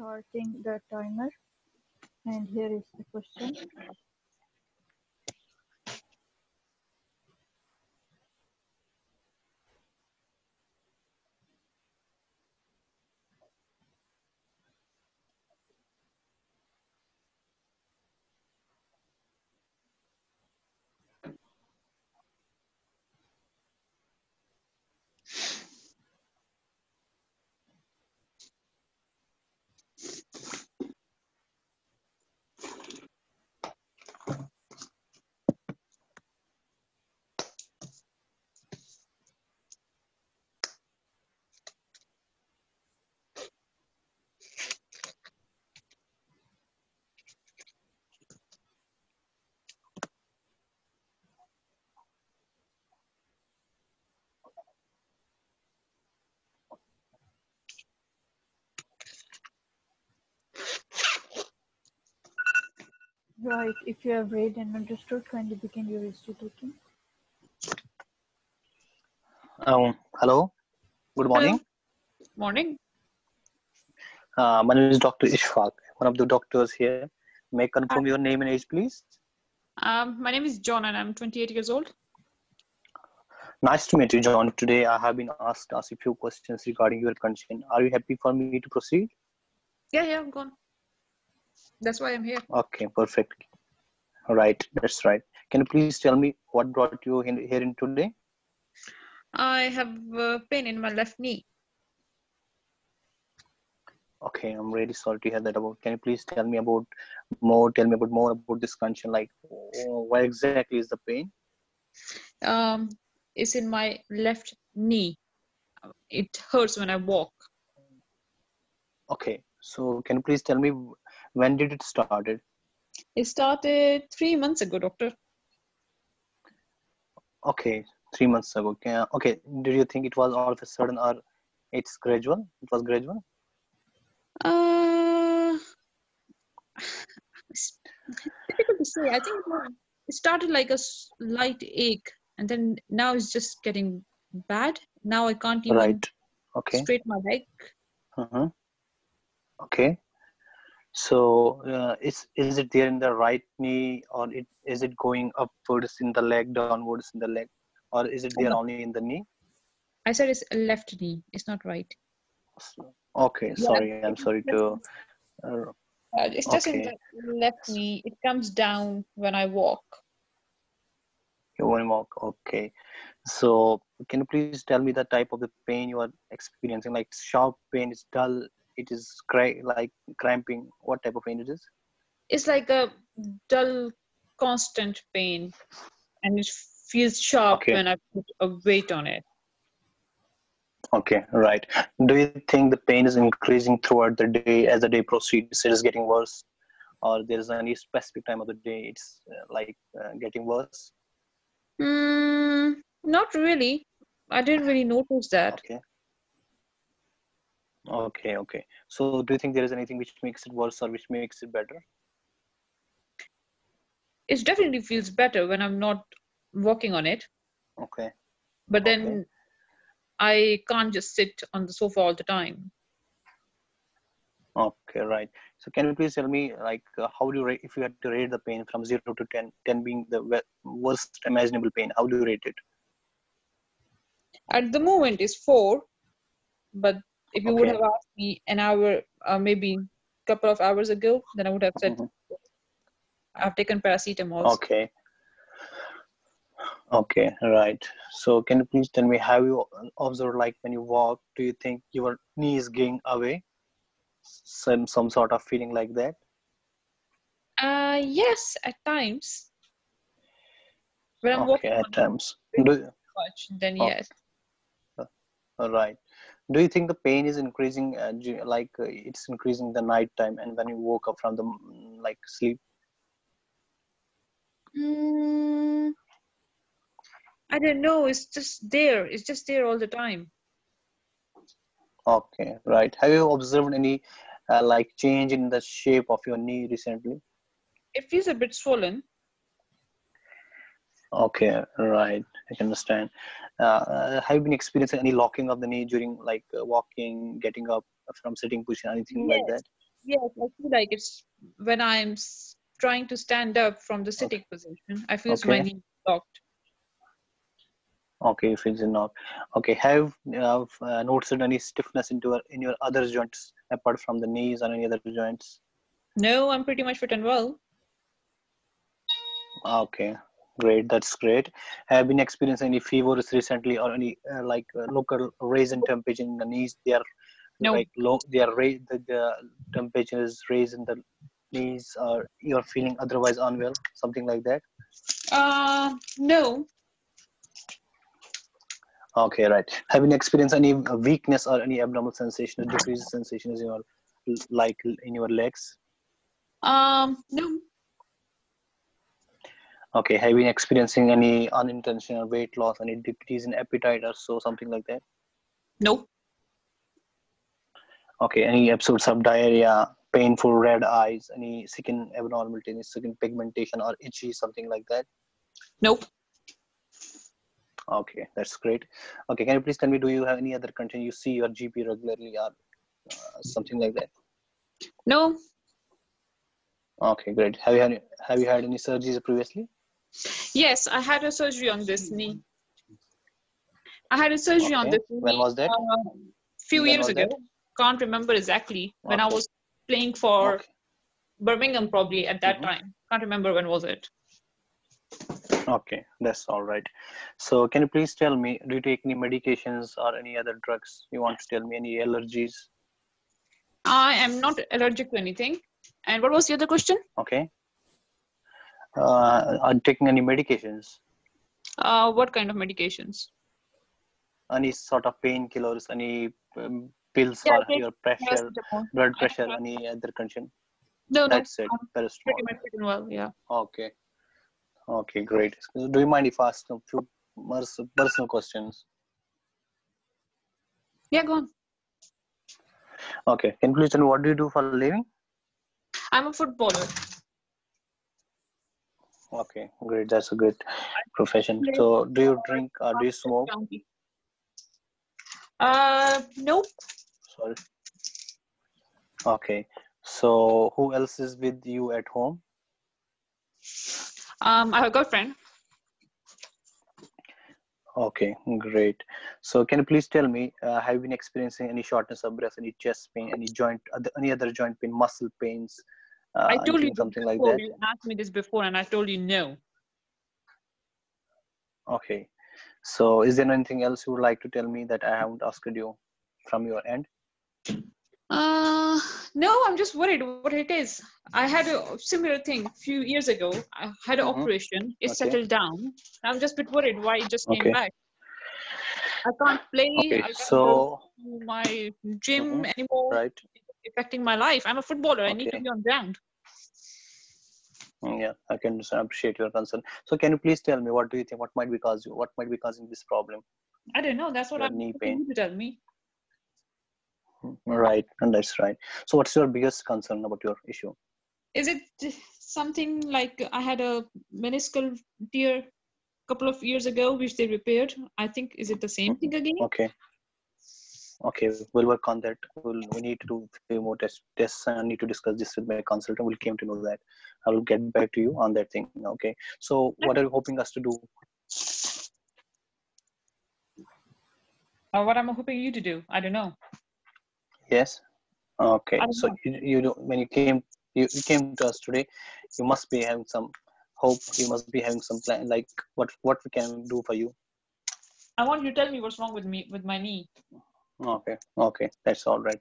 starting the timer. And here is the question. Right, if you have read and understood, kindly begin your history taking. Um, hello, good morning. Morning. Uh, my name is Dr. Ishfaq, one of the doctors here. May I confirm your name and age, please? Um, my name is John and I'm 28 years old. Nice to meet you, John. Today I have been asked to ask a few questions regarding your condition. Are you happy for me to proceed? Yeah, yeah, I'm gone. That's why I'm here. Okay, perfect. Right, that's right. Can you please tell me what brought you in, here in today? I have uh, pain in my left knee. Okay, I'm really sorry to hear that about. Can you please tell me about more? Tell me about more about this condition. Like, where exactly is the pain? Um, it's in my left knee. It hurts when I walk. Okay, so can you please tell me when did it started? It started three months ago, doctor. Okay, three months ago. Okay, okay. Did you think it was all of a sudden or it's gradual? It was gradual. Uh, it's difficult to say. I think it started like a light ache, and then now it's just getting bad. Now I can't even right. Okay. straight my leg. Uh-huh. Okay. So uh, is is it there in the right knee, or it is it going upwards in the leg, downwards in the leg, or is it there No. only in the knee? I said it's left knee. It's not right. Okay, Yeah. sorry. I'm sorry to. Uh, it's just in the left knee. It comes down when I walk. to walk. Okay. So can you please tell me the type of the pain you are experiencing? Like sharp pain, it's dull, it is cra- like cramping. What type of pain it is? It's like a dull, constant pain, and it feels sharp Okay. when I put a weight on it. Okay, right. Do you think the pain is increasing throughout the day as the day proceeds? It is getting worse, or there is any specific time of the day it's uh, like uh, getting worse? Mm, not really. I didn't really notice that. Okay. Okay, okay. So, do you think there is anything which makes it worse or which makes it better? It definitely feels better when I'm not working on it. Okay. But then Okay. I can't just sit on the sofa all the time. Okay, right. So, can you please tell me, like, uh, how do you rate if you had to rate the pain from zero to 10, 10 being the worst imaginable pain? How do you rate it? At the moment, is four. But if you would have asked me an hour, uh, maybe a couple of hours ago, then I would have said Mhm. I've taken paracetamol. Okay. Okay, right. So, can you please tell me, have you observed, like, when you walk, do you think your knee is going away? Some some sort of feeling like that? Uh, yes, at times. When I'm Okay, walking at times. Do much, then yes. all right. Do you think the pain is increasing, uh, like uh, it's increasing the night time, and when you woke up from the mm, like sleep? Mm, I don't know. It's just there. It's just there all the time. Okay, right. Have you observed any uh, like change in the shape of your knee recently? It feels a bit swollen. Okay, right. I can understand. Uh, have you been experiencing any locking of the knee during like uh, walking, getting up from sitting position, anything like that? Yes, I feel like it's when I'm trying to stand up from the sitting position. I feel my Okay. knee locked. Okay, if it's not. Okay, have you uh, noticed any stiffness into your, in your other joints apart from the knees or any other joints? No, I'm pretty much fit and well. Okay, great. That's great. Have been experiencing any fevers recently or any uh, like uh, local raise in temperature in the knees? They are No. like low. They are raised. The, the temperature is raised in the knees, or you're feeling otherwise unwell, something like that. Uh, no. Okay, right. Have you experienced any weakness or any abnormal sensation, or decreased sensations in your like in your legs? Um, no. Okay, have you been experiencing any unintentional weight loss, any decrease in appetite or so, something like that? No. Okay, any episodes of diarrhea, painful red eyes, any skin abnormality, any skin pigmentation or itchy, something like that? Nope. Okay, that's great. Okay, can you please tell me, do you have any other condition you see your GP regularly or uh, something like that? No. Okay, great. Have you had have you had any surgeries previously? Yes, I had a surgery on this knee. I had a surgery on this knee When was that? a few When years ago. that? Can't remember exactly when I was playing for Okay. Birmingham probably at that Mhm. time. Can't remember when was it. Okay, that's all right. So, can you please tell me, do you take any medications or any other drugs? You want to tell me any allergies? I am not allergic to anything. And what was the other question? Okay. Uh, are taking any medications? Uh, what kind of medications? Any sort of painkillers? Any um, pills Yeah, for your pressure, blood pressure, any other condition? No, no. That's it. I'm That is pretty much well. Yeah. Okay. Okay, great. Do you mind if I ask a few personal questions? Yeah, go on. Okay. Can you please tell me what do you do for a living? I'm a footballer. Okay, great. That's a good profession. So, do you drink or do you smoke? Uh, nope. Sorry. Okay. So, who else is with you at home? Um, I have a girlfriend. Okay, great. So, can you please tell me, uh, have you been experiencing any shortness of breath, any chest pain, any joint, any other joint pain, muscle pains, uh, I told you something like before. that? You asked me this before, and I told you no. Okay. So, is there anything else you would like to tell me that I haven't asked you from your end? Uh, no, I'm just worried what it is. I had a similar thing a few years ago. I had an Mhm. operation. It Okay. settled down. I'm just a bit worried why it just came Okay. back. I can't play. Okay. I can't go So, to my gym Mhm. anymore. right. Affecting my life. I'm a footballer. I need to be on ground. Mm, Yeah, I can appreciate your concern. So, can you please tell me what do you think? What might be cause you? What might be causing this problem? I don't know. That's what Your I'm knee pain. you to tell me. Mm, Right, and that's right. So, what's your biggest concern about your issue? Is it something like I had a meniscal tear a couple of years ago, which they repaired? I think is it the same thing again? Okay. Okay, we'll work on that. We'll, we need to do few more tests. Tests. I need to discuss this with my consultant. We'll came to know that. I will get back to you on that thing. Okay. So, what are you hoping us to do? Or what I'm hoping you to do? I don't know. Yes. Okay. So, know. you, you do, when you came, you, you came to us today. You must be having some hope. You must be having some plan. Like, what what we can do for you? I want you to tell me what's wrong with me with my knee. Okay, okay, that's all right.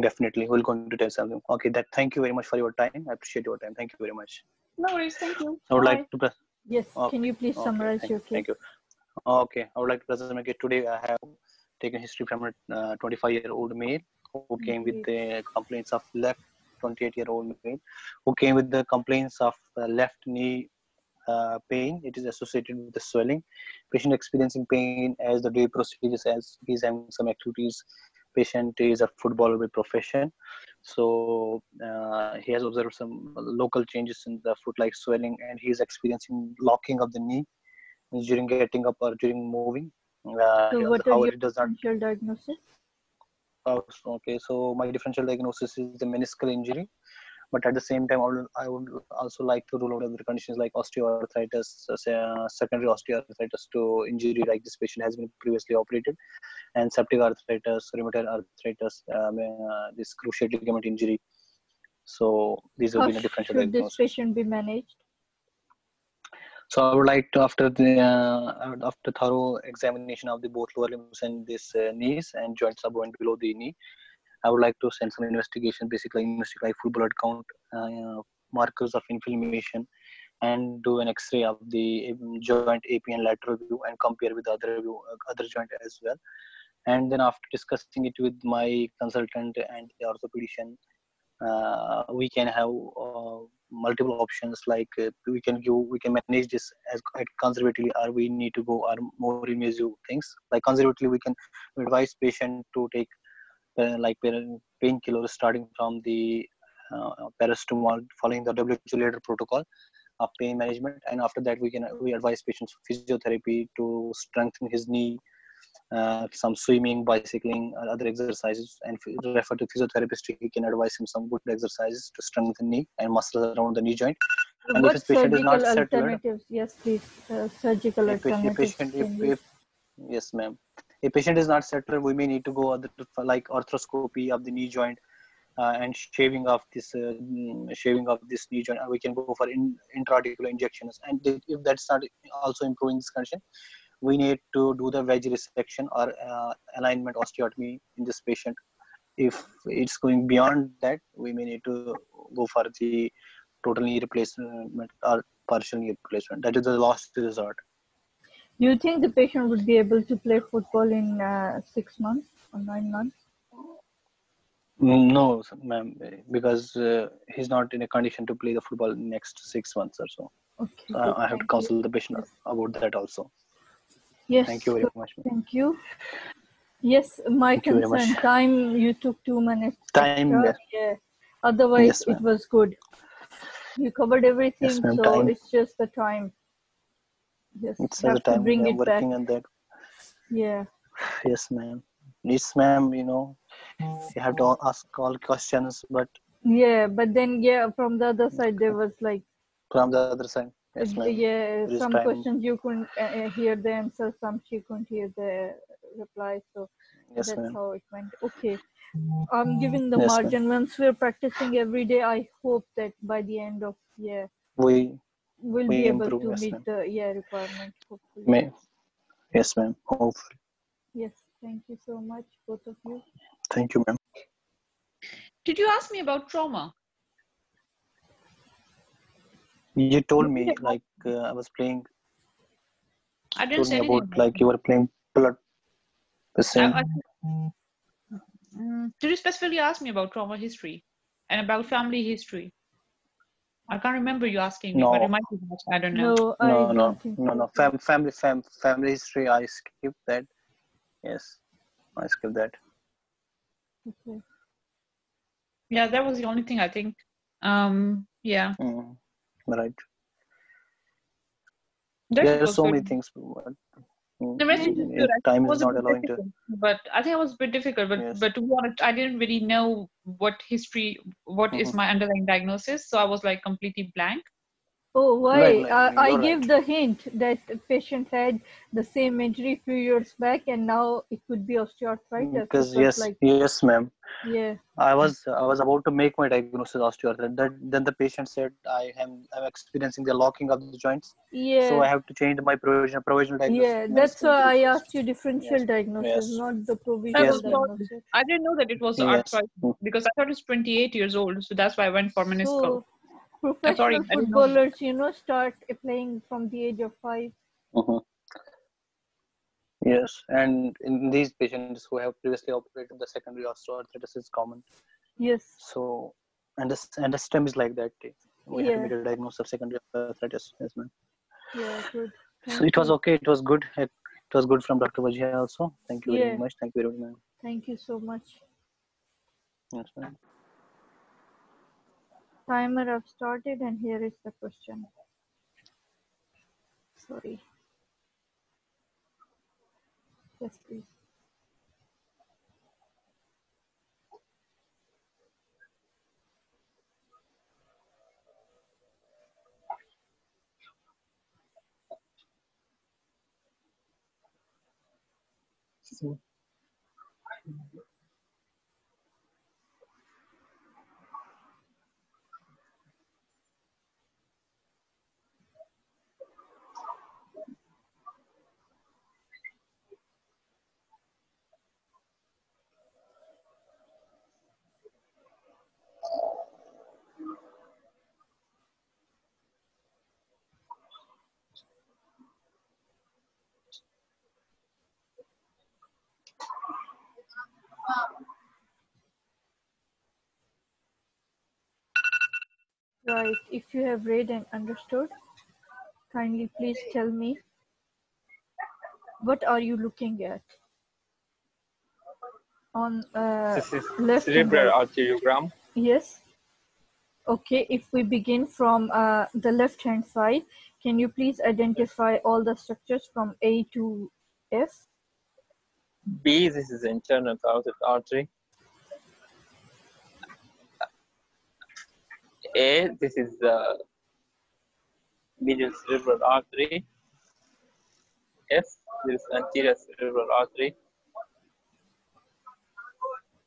Definitely, we're going to tell something. Okay, that. Thank you very much for your time. I appreciate your time. Thank you very much. No worries. Thank you. I would Bye. like to. Pre- Yes, Okay, can you please summarize thank, your case? thank you. Okay, I would like to present my case today. I have taken history from a 25 year old male who came with the complaints of left 28 year old male who came with the complaints of uh, left knee uh, pain. It is associated with the swelling. Patient experiencing pain as the day proceeds as he's having some activities. Patient is a footballer by profession. So uh, he has observed some local changes in the foot-like swelling and he is experiencing locking of the knee during getting up or during moving. Uh, So he what are your it does not potential diagnosis? Oh, okay, so my differential diagnosis is the meniscal injury, but at the same time, I would, I would also like to rule out other conditions like osteoarthritis, uh, secondary osteoarthritis to injury, like this patient has been previously operated, and septic arthritis, rheumatoid arthritis, um, uh, this cruciate ligament injury. So these will How be the differential should this patient be managed? So I would like to, after the uh, after thorough examination of the both lower limbs and this uh, knees and joints above and below the knee, I would like to send some investigation, basically investigate full blood count, uh, markers of inflammation, and do an X-ray of the um, joint AP and lateral view and compare with the other view, uh, other joint as well. And then after discussing it with my consultant and the orthopedician, uh, we can have uh, multiple options like uh, we can give we can manage this as conservatively or we need to go or more invasive things like conservatively we can advise patient to take like painkillers starting from the uh, paracetamol following the WHO ladder protocol of pain management and after that we can we advise patients physiotherapy to strengthen his knee uh, some swimming, bicycling, or other exercises, and refer to physiotherapist. He can advise him some good exercises to strengthen knee and muscles around the knee joint. And what if his patient is not settled, alternatives? Yes, please. Uh, surgical if, if alternatives. patient, if, if yes, ma'am, if patient is not settled, we may need to go other like arthroscopy of the knee joint. Uh, and shaving of this uh, mm, shaving of this knee joint, we can go for in, intra-articular injections. And if if that's not also improving this condition, we need to do the wedge resection or uh, alignment osteotomy in this patient. If it's going beyond that, we may need to go for the total knee replacement or partial knee replacement. That is the last resort. Do you think the patient would be able to play football in uh, six months or nine months? Mm, No, ma'am, because uh, he's not in a condition to play the football next six months or so. Okay. So I, I have to you. the patient Yes. about that also. Yes. Thank you very much. ma'am. Thank you. Yes, my Thank you concern much. time you took two minutes. Time, extra, Yeah. Otherwise, Yes, it was good. You covered everything, ma'am, so time. it's just the time. Yes, It's have at the to time bring I'm it back. working on that. Yeah. Yes, ma'am. Yes, ma'am. You know, you have to ask all questions, but Yeah, but then yeah, from the other side there was like from the other side, yes, uh, ma'am. yeah, There is some time. questions you couldn't uh, uh, hear the answer, some she couldn't hear the reply. So Yes, that's ma'am. how it went. Okay, I'm giving the Yes, ma'am. margin. Once we're practicing every day, I hope that by the end of yeah, We we'll We be able improve, to yes, meet the yeah requirement. Hopefully. may. Yes, ma'am. Hopefully. Yes. Thank you so much, both of you. Thank you, ma'am. Did you ask me about trauma? You told me like uh, I was playing. I didn't Told say me anything. about like you were playing blood. The same. I, I, Mm, did you specifically ask me about trauma history and about family history? I can't remember you asking me, but No. it might be that. I don't know. No, I no, no, think no, no. Fam- family, fam- family history. I skipped that. Yes, I skipped that. Okay. Yeah, that was the only thing I think. Um, yeah, Mm. Right. that There are so good. many things. But, The message is good. Time is was not allowing to. but I think it was a bit difficult. But Yes. but to be honest, I didn't really know what history, what is Mhm. my underlying diagnosis, so I was like completely blank. Oh, why? Right, uh, right, I, I you're gave right. the hint that the patient had the same injury few years back, and now it could be osteoarthritis. Because yes, like, yes, ma'am. yeah, I was I was about to make my diagnosis osteoarthritis. That then the patient said I am I'm experiencing the locking of the joints, yeah, so I have to change my provisional provisional diagnosis. yeah. That's why I asked you differential Yes, diagnosis, yes. not the provisional Yes, was ma'am. not, diagnosis. I didn't know that it was Yes. arthritis because I thought it's 28 years old, so that's why I went for meniscal. So, professional sorry, I know footballers, you know, start playing from the age of five. Mhm. Yes, and in these patients who have previously operated, the secondary osteoarthritis is common. Yes. So, and this and the stem is like that. We have Yeah. to make a diagnosis of secondary arthritis. Yes, ma'am. Yeah. Good. So Thank it was okay. It was good. It, it was good from Dr. Vajia also. Thank you very much. Thank you very much. Thank you so much. Yes, ma'am timer have started and here is the question. Sorry. Yes, please. So Right. If you have read and understood, kindly please tell me what are you looking at on uh, This is left cerebral right? arteriogram. Yes. Okay, if we begin from uh, the left hand side, can you please identify all the structures from A to F? B, this is internal carotid artery. A, this is the medial cerebral artery. F, this is anterior cerebral artery.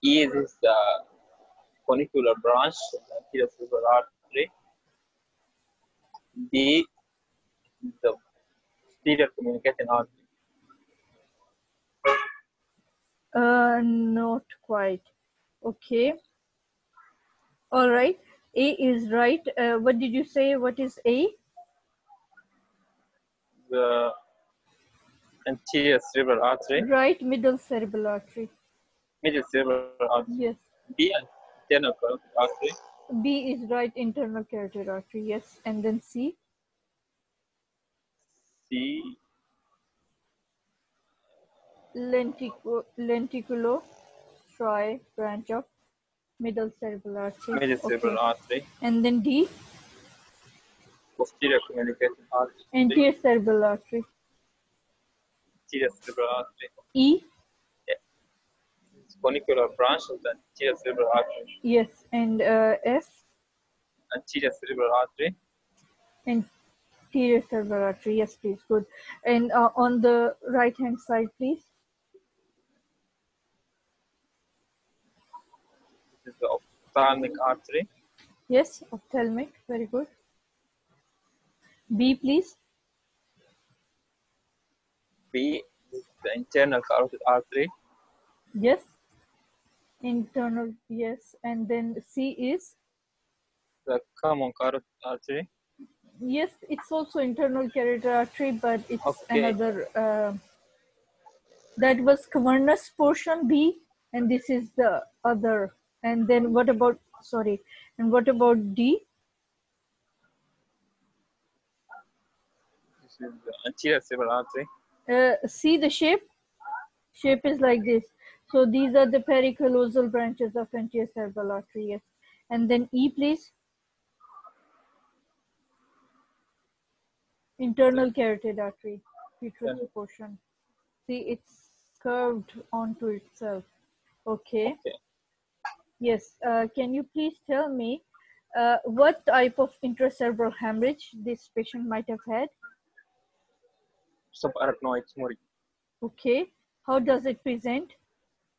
E, this is the funicular branch of the anterior cerebral artery. D, the posterior communicating artery. Uh, not quite. Okay. All right. A is right. Uh, what did you say? What is A? the anterior cerebral artery, Right middle cerebral artery. Middle cerebral artery, Yes. B, carotid artery, B is right internal carotid artery. Yes. And then C. C, Lenticu lenticulo striae branch of middle cerebral artery. medial cerebral Okay. artery, And then D, posterior communicating artery, anterior cerebral artery. anterior cerebral artery, E, funicular branch of the anterior cerebral artery, yes. And uh, F, anterior cerebral artery, anterior cerebral artery. Yes, please. Good. And uh, on the right hand side, please. this is the ophthalmic artery, Yes, ophthalmic. Very good. B, please. B, is the internal carotid artery, Yes. Internal, yes. And then C is, the common carotid artery, yes, it's also internal carotid artery, but it's Okay. another, uh, that was cavernous portion B, and this is the other. And then what about, sorry, and what about D? this is the anterior cerebral artery, Uh, see the shape? Shape is like this. So these are the pericallosal branches of anterior cerebral artery, yes. And then E, please. Internal carotid artery, uterus portion. See, it's curved onto itself. Okay. Okay. Yes. Uh, can you please tell me uh, what type of intracerebral hemorrhage this patient might have had? subarachnoid hemorrhage. Okay. How does it present?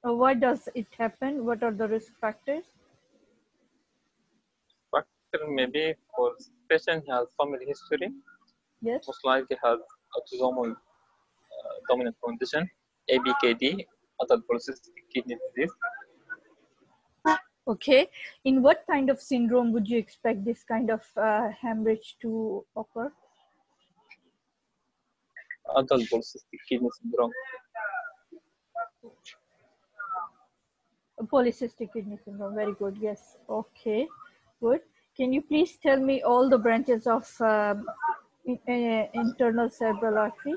Uh, why does it happen? What are the risk factors? Factor maybe for patient has family history, Yes. most likely has autosomal uh, dominant condition, ABKD, adult polycystic kidney disease. Okay. In what kind of syndrome would you expect this kind of uh, hemorrhage to occur? adult polycystic kidney syndrome. Polycystic kidney syndrome. Very good. Yes. Okay. Good. Can you please tell me all the branches of um, uh, internal cerebral artery?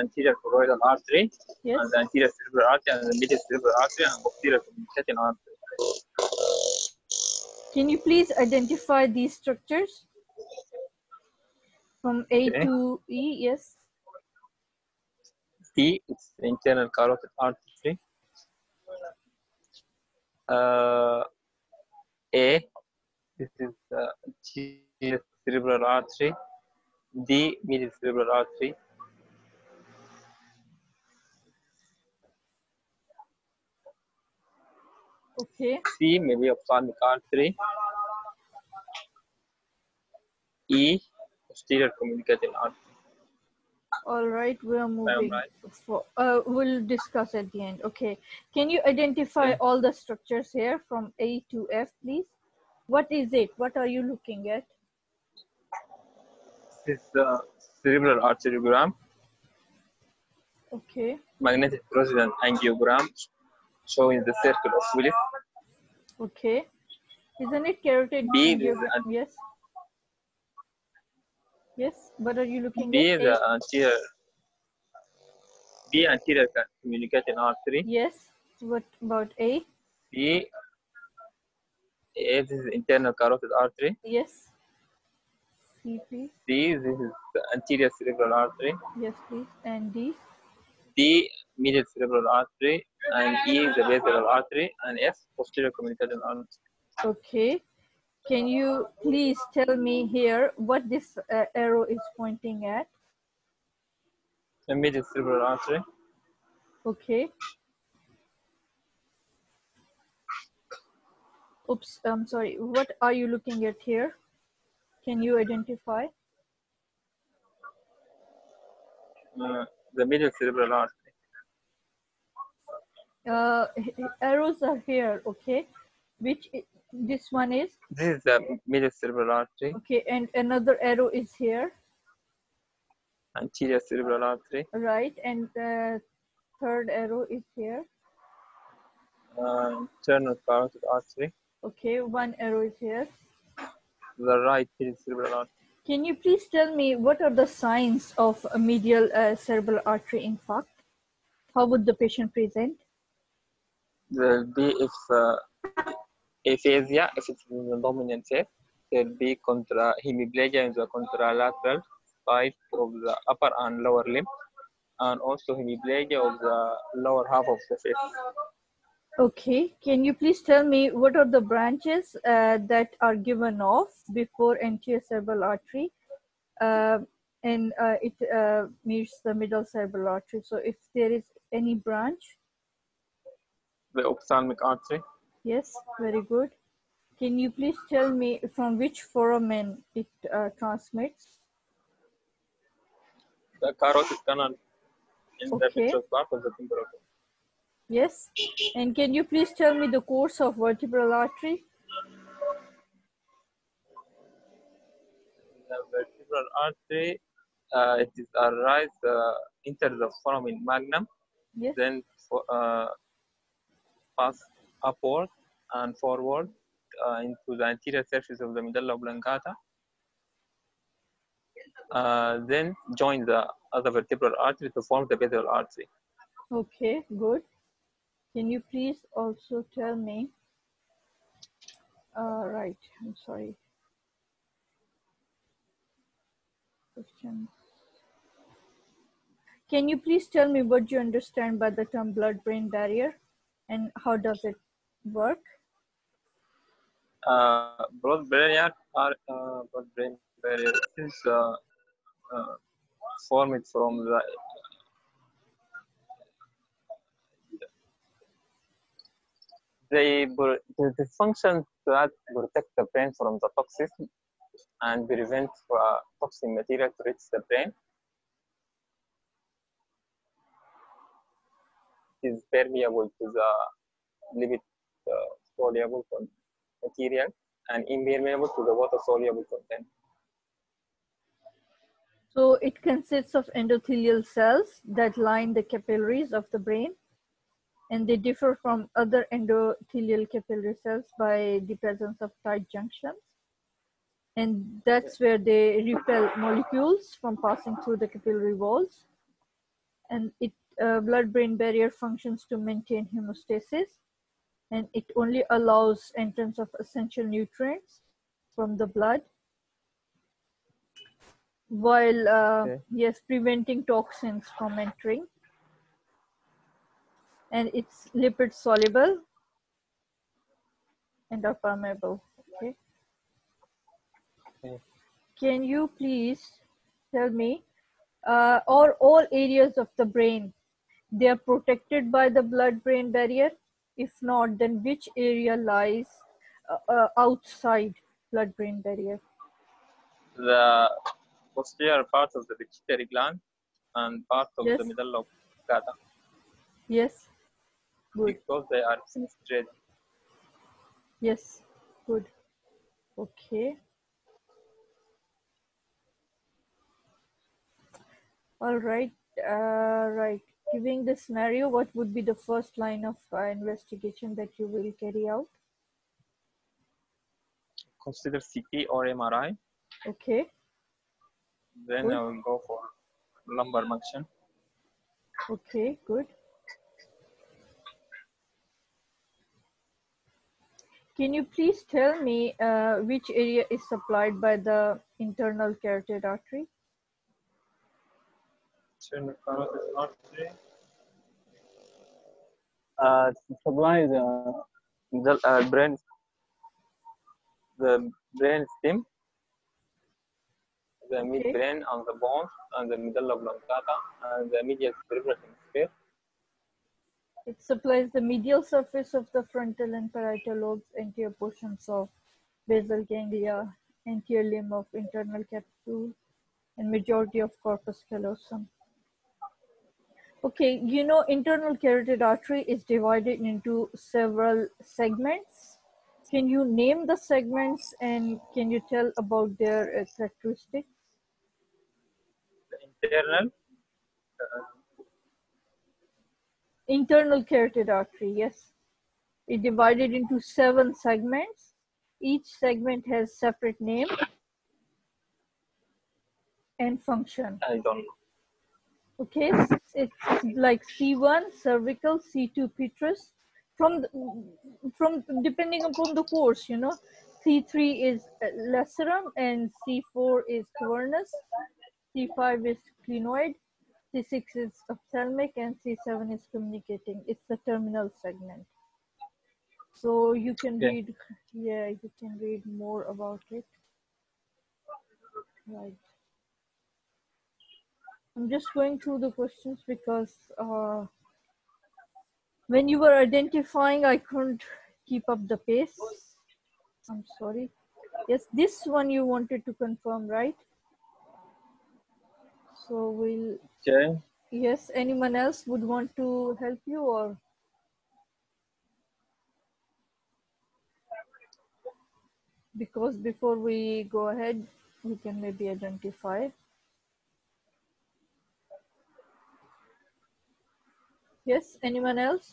Anterior choroidal artery, Yes. and the anterior cerebral artery, and the medial cerebral artery, and posterior communicating artery. Can you please identify these structures from A Okay. to E? Yes. D is the internal carotid artery. Uh, A, this is the cerebral artery. D, medial cerebral artery. Okay. C maybe ophthalmic artery. E posterior communicating artery. All right, we are moving. right. For, uh, we'll discuss at the end. Okay. Can you identify Okay. all the structures here from A to F, please? What is it? What are you looking at? This is the cerebral arteriogram, Okay. magnetic resonance angiogram showing the circle of Willis. Okay. Isn't it carotid B is an- Yes. Yes. What are you looking B at? is the A? anterior. B anterior communicating artery. Yes. What about A? C A this is internal carotid artery. Yes. C, please. D this is the anterior cerebral artery. Yes, please. And D. D medial cerebral artery and E is the basilar artery and F posterior communicating artery. Okay. Can you please tell me here what this uh, arrow is pointing at? The medial cerebral artery. Okay. Oops, I'm sorry. What are you looking at here? Can you identify? Uh, the medial cerebral artery. Uh, arrows are here, okay? Which this one is? This is the medial cerebral artery, Okay, and another arrow is here, anterior cerebral artery, right? And the third arrow is here. uh, internal carotid artery, Okay, one arrow is here. the right cerebral artery. Can you please tell me what are the signs of a medial uh, cerebral artery infarct? How would the patient present? Will be if uh, aphasia, if it's the dominant phase, there will be contra hemiplegia in the contralateral side of the upper and lower limb, and also hemiplegia of the lower half of the face. Okay, can you please tell me what are the branches uh, that are given off before anterior cerebral artery? Uh, and uh, it uh, meets the middle cerebral artery. So if there is any branch, The ophthalmic artery, yes, very good. Can you please tell me from which foramen it uh, transmits? the carotid canal in the Okay. part of the temporal. Yes. And can you please tell me the course of vertebral artery? The vertebral artery, uh, it is arise, uh, enter the foramen magnum, Yes. then for, uh, pass upward and forward uh, into the anterior surface of the medulla oblongata. Uh, then join the other vertebral artery to form the basilar artery. Okay, good. Can you please also tell me? Uh, right, I'm sorry. Question. Can you please tell me what you understand by the term blood-brain barrier and how does it work? Uh, blood barrier are uh, blood brain barrier is uh, uh, formed from the they the, the function that protect the brain from the toxin and prevent uh, toxic material to reach the brain is permeable to the lipid uh, soluble material and impermeable to the water soluble content. So it consists of endothelial cells that line the capillaries of the brain and they differ from other endothelial capillary cells by the presence of tight junctions. And that's where they repel molecules from passing through the capillary walls. And it uh, blood-brain barrier functions to maintain hemostasis and it only allows entrance of essential nutrients from the blood while uh, Okay. yes preventing toxins from entering and it's lipid soluble and are permeable okay Okay. can you please tell me uh, are all areas of the brain they are protected by the blood brain barrier If not, then which area lies uh, uh, outside blood-brain barrier? The posterior part of the pituitary gland and part of Yes. the middle of gata Yes. Good. because they are fenestrated. Yes. Good. Okay. All right. Uh, right. Giving the scenario, what would be the first line of uh, investigation that you will carry out? Consider CT or MRI. Okay. Then Good. I will go for lumbar puncture. Okay. Good. Can you please tell me uh, which area is supplied by the internal carotid artery? Internal carotid artery. Uh, supply the The uh, brain, the brain stem, the Okay. midbrain and the pons and the medulla oblongata and the medial cerebral hemisphere. It supplies the medial surface of the frontal and parietal lobes, anterior portions of basal ganglia, anterior limb of internal capsule, and majority of corpus callosum. Okay, you know internal carotid artery is divided into several segments. Can you name the segments and can you tell about their uh, characteristics? The internal, uh, internal carotid artery yes it divided into seven segments each segment has separate name and function I don't know. okay it's, like c1 cervical c2 petrous from from depending upon the course you know c3 is lacerum and c4 is cavernous. C5 is clinoid. C6 is ophthalmic and c7 is communicating. It's the terminal segment. So you can Yeah. read yeah you can read more about it. Right i'm just going through the questions because uh, when you were identifying i couldn't keep up the pace. I'm sorry. Yes this one you wanted to confirm right? So we'll Okay. yes anyone else would want to help you or? Because before we go ahead we can maybe identify yes anyone else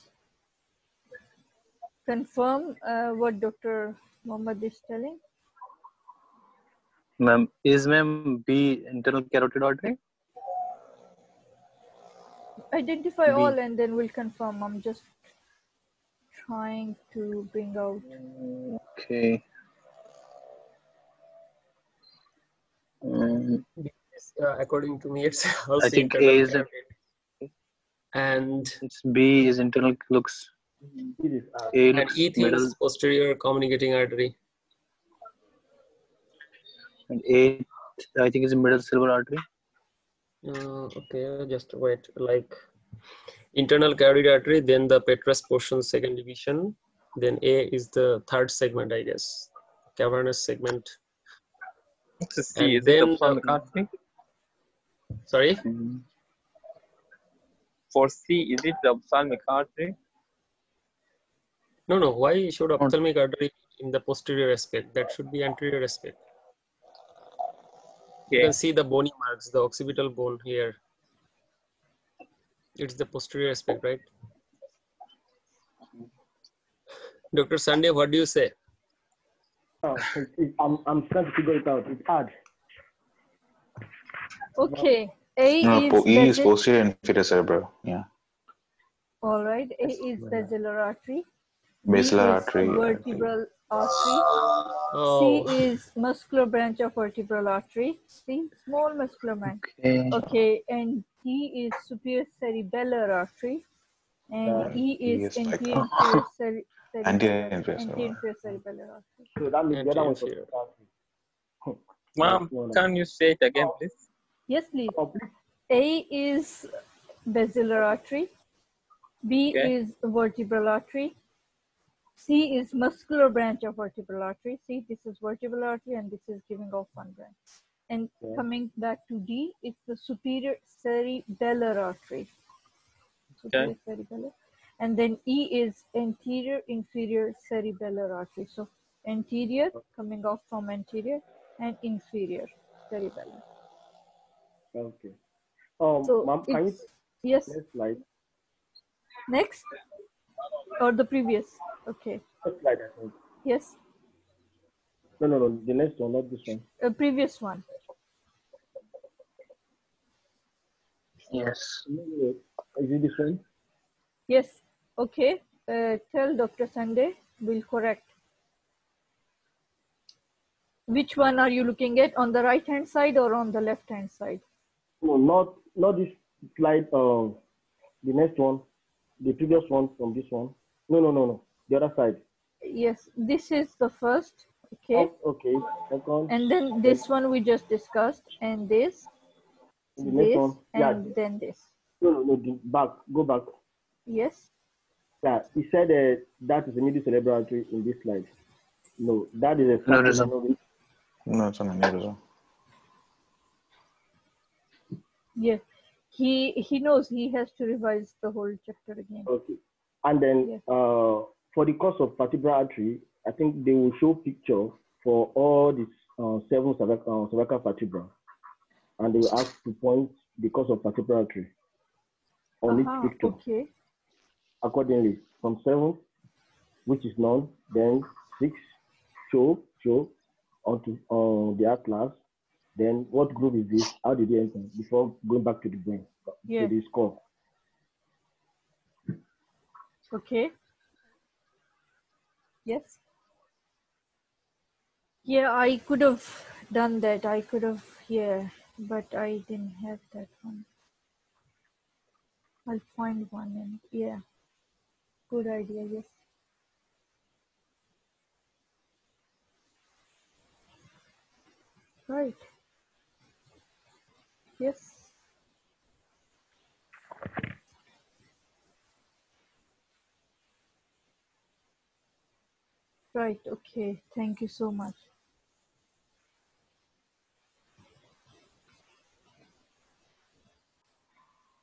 confirm uh, what dr Mohammed is telling ma'am is ma'am B internal carotid artery? identify B. all and then we'll confirm i'm just trying to bring out Okay. Um, uh, according to me, it's also I think A is the- carotid. And it's B is internal looks A and looks ETH middle is posterior communicating artery. and A I think is middle cerebral artery. Uh, okay, just wait. Like internal carotid artery, then the petrous portion, second division, then A is the third segment, I guess, cavernous segment. It's a C. And Is it then, ophthalmic um, artery? Sorry. Mhm. For C, is it the ophthalmic artery? No, no. Why should ophthalmic artery in the posterior aspect? That should be anterior aspect. You can see the bony marks, the occipital bone here. It's the posterior aspect, right? Dr. Sunday, what do you say? Oh, it, it, I'm, I'm trying to figure it out. It's hard. okay a No, is po- E is posterior inferior cerebral. Yeah. all right a is basilar artery B Basilar is artery. vertebral artery Oh, C is muscular branch of vertebral artery. See, small muscular branch. Okay. Okay, and D is superior cerebellar artery, and E E is is like- anterior inferior cere- cerebellar- Anterior inferior cerebellar. artery. So that means the other one was Anterior. Ma'am, can you say it again, please? Yes, please. A is basilar artery. B Okay. is vertebral artery. C is muscular branch of vertebral artery. See, this is vertebral artery and this is giving off one branch. And Yeah. coming back to D, it's the superior cerebellar artery. Superior cerebellar. And then E is anterior inferior cerebellar artery. So anterior coming off from anterior and inferior cerebellar. Okay. Um, So ma'am, can you yes, next slide? next or the previous. Okay, Next slide, I think. yes, No, no, no. The next one, not this one. a previous one. Yes. Is it this one? Yes, okay. Uh, tell Dr. Sunday, we'll correct. Which one are you looking at on the right hand side or on the left hand side? No, not not this slide. Uh, the next one, the previous one from this one. No, no, no, no. The other side. Yes, this is the first, okay. Oh, okay. Second. And then this one we just discussed, and this, the next this, one. Yeah. and then this. No, no, no. The back. Go back. Yes, Yeah. He said uh, that is a middle cerebral artery in this slide. No, that is a No, there's a- no, No, it's on aneurysm. Yeah. He he knows he has to revise the whole chapter again. Okay. And then Yes. uh, for the course of vertebral artery, I think they will show picture for all the uh, seven cervical, uh, cervical vertebra, and they will ask to point the course of vertebral artery on each picture okay. accordingly. From seven, which is none, then six, show, show, onto uh, the atlas. Then what group is this? How did you enter? Before going back to the brain, Yeah. to the skull. Okay. Yes. Yeah, I could have done that. I could have, yeah, but I didn't have that one. I'll find one and yeah. Good idea, yes. Right. Yes. Right, okay. Thank you so much.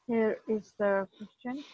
Here is the question.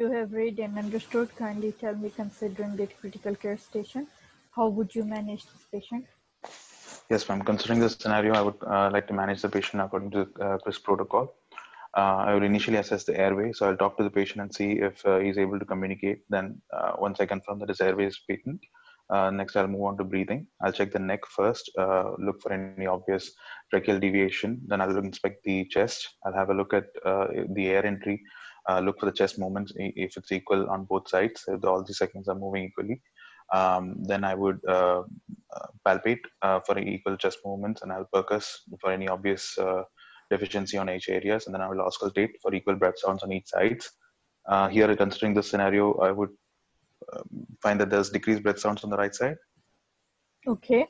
You have read and understood, kindly tell me considering the critical care station, how would you manage this patient? Yes, ma'am. Considering this scenario, I would uh, like to manage the patient according to uh, CCrISP protocol. Uh, I will initially assess the airway. So I'll talk to the patient and see if uh, he's able to communicate. Then uh, once I confirm that his airway is patent, uh, next I'll move on to breathing. I'll check the neck first, uh, look for any obvious tracheal deviation. Then I'll inspect the chest. I'll have a look at uh, the air entry, uh, look for the chest movements if it's equal on both sides, if all the seconds are moving equally. Um, then I would uh, uh, palpate uh, for equal chest movements and I'll percuss for any obvious uh, deficiency on each areas and then I will auscultate for equal breath sounds on each sides. Here, considering this scenario, I would um, find that there's decreased breath sounds on the right side. Okay,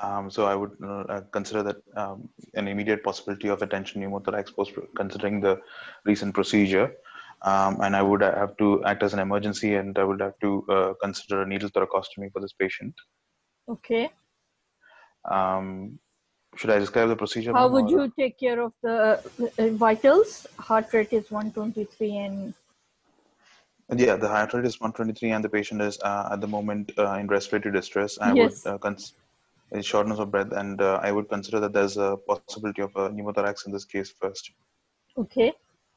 Um, so I would uh, uh, consider that um, an immediate possibility of a tension pneumothorax post considering the recent procedure. Um, and I would have to act as an emergency and I would have to uh, consider a needle thoracostomy for this patient. okay. Um, should I describe the procedure? How would you take care of the uh, vitals? Heart rate is 123 and Yeah, the heart rate is 123 and the patient is uh, at the moment uh, in respiratory distress. I Yes. would uh, cons- It's shortness of breath, and uh, I would consider that there's a possibility of a pneumothorax in this case first. Okay.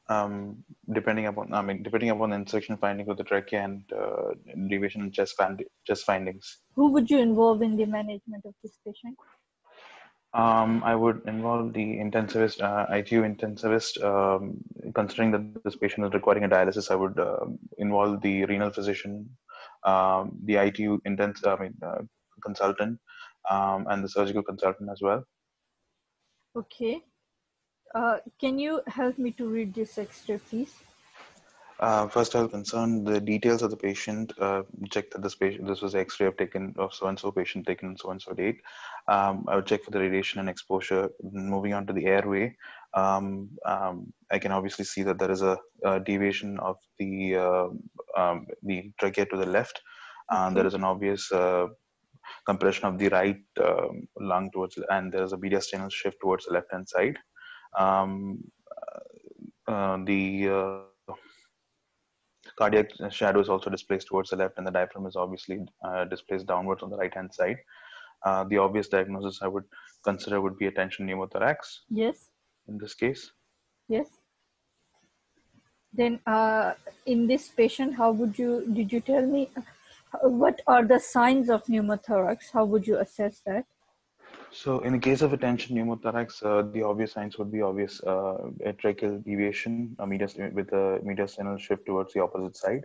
Um, depending upon, I mean, depending upon the insertion finding of the trachea and uh, deviation in chest, find, chest findings. Who would you involve in the management of this patient? Um, I would involve the intensivist, uh, ITU intensivist. Um, considering that this patient is requiring a dialysis, I would uh, involve the renal physician, um, the ITU intense, I mean, uh, consultant, um, and the surgical consultant as well. Okay. Uh, can you help me to read this X-ray, please? Uh, first, I'll concern the details of the patient. Uh, check that this patient, this was X-ray of taken of so and so patient taken on so and so date. Um, I would check for the radiation and exposure. Moving on to the airway, um, um, I can obviously see that there is a, a deviation of the uh, um, the trachea to the left. and there is an obvious uh, compression of the right um, lung towards, and there is a mediastinal shift towards the left hand side. Um, uh, the uh, cardiac shadow is also displaced towards the left and the diaphragm is obviously uh, displaced downwards on the right hand side. Uh, the obvious diagnosis I would consider would be a tension pneumothorax Yes. in this case. Yes. Then, uh, in this patient, how would you? Did you tell me uh, what are the signs of pneumothorax? How would you assess that? So in the case of a tension pneumothorax, uh, the obvious signs would be obvious uh, tracheal deviation, a medias- with a mediastinal shift towards the opposite side.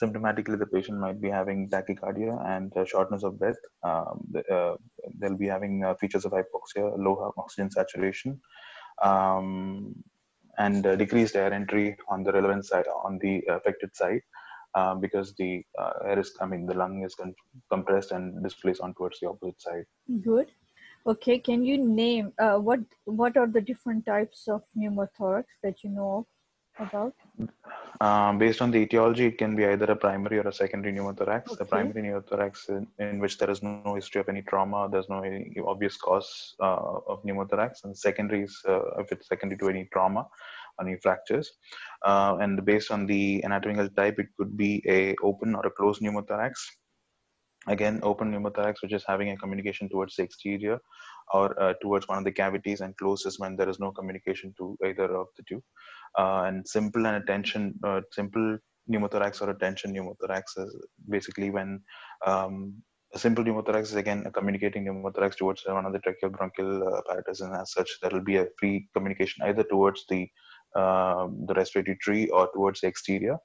Symptomatically, the patient might be having tachycardia and uh, shortness of breath. Um, the, uh, they'll be having uh, features of hypoxia, low oxygen saturation, um, and uh, decreased air entry on the relevant side, on the affected side. Uh, because the uh, air is, I mean, the lung is con- compressed and displaced on towards the opposite side. Good. Okay. Can you name uh, what what are the different types of pneumothorax that you know about? Um, based on the etiology, it can be either a primary or a secondary pneumothorax. The primary pneumothorax, in, in which there is no history of any trauma, there's no any obvious cause uh, of pneumothorax, and secondary is uh, if it's secondary to any trauma, any fractures. Uh, and based on the anatomical type, it could be a open or a closed pneumothorax. Again, open pneumothorax, which is having a communication towards the exterior or uh, towards one of the cavities, and closed is when there is no communication to either of the two. Uh, and simple and a tension, uh, simple pneumothorax or a tension pneumothorax is basically when um, a simple pneumothorax is again a communicating pneumothorax towards one of the tracheal bronchial uh, apparatus, and as such, there will be a free communication either towards the uh, the respiratory tree or towards the exterior.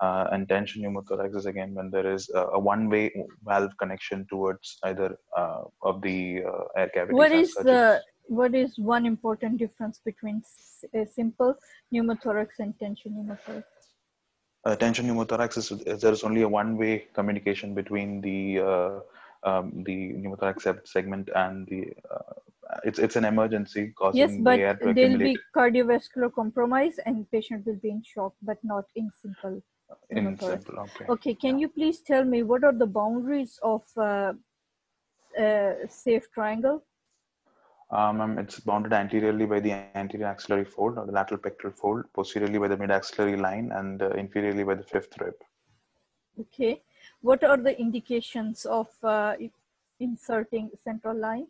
Uh, and tension pneumothorax is again when there is a, a one-way valve connection towards either uh, of the uh, air cavity. What is the what is one important difference between simple pneumothorax and tension pneumothorax? uh, tension pneumothorax is, is there is only a one-way communication between the uh, um, the pneumothorax seg- segment and the uh, it's it's an emergency causing Yes, but the air to there'll accumulate be cardiovascular compromise and patient will be in shock, but not in simple. in simple. Okay. Okay, can you please tell me what are the boundaries of uh, uh, safe triangle? Um, it's bounded anteriorly by the anterior axillary fold or the lateral pectoral fold, posteriorly by the mid-axillary line, and uh, inferiorly by the fifth rib. Okay, what are the indications of uh, inserting central line?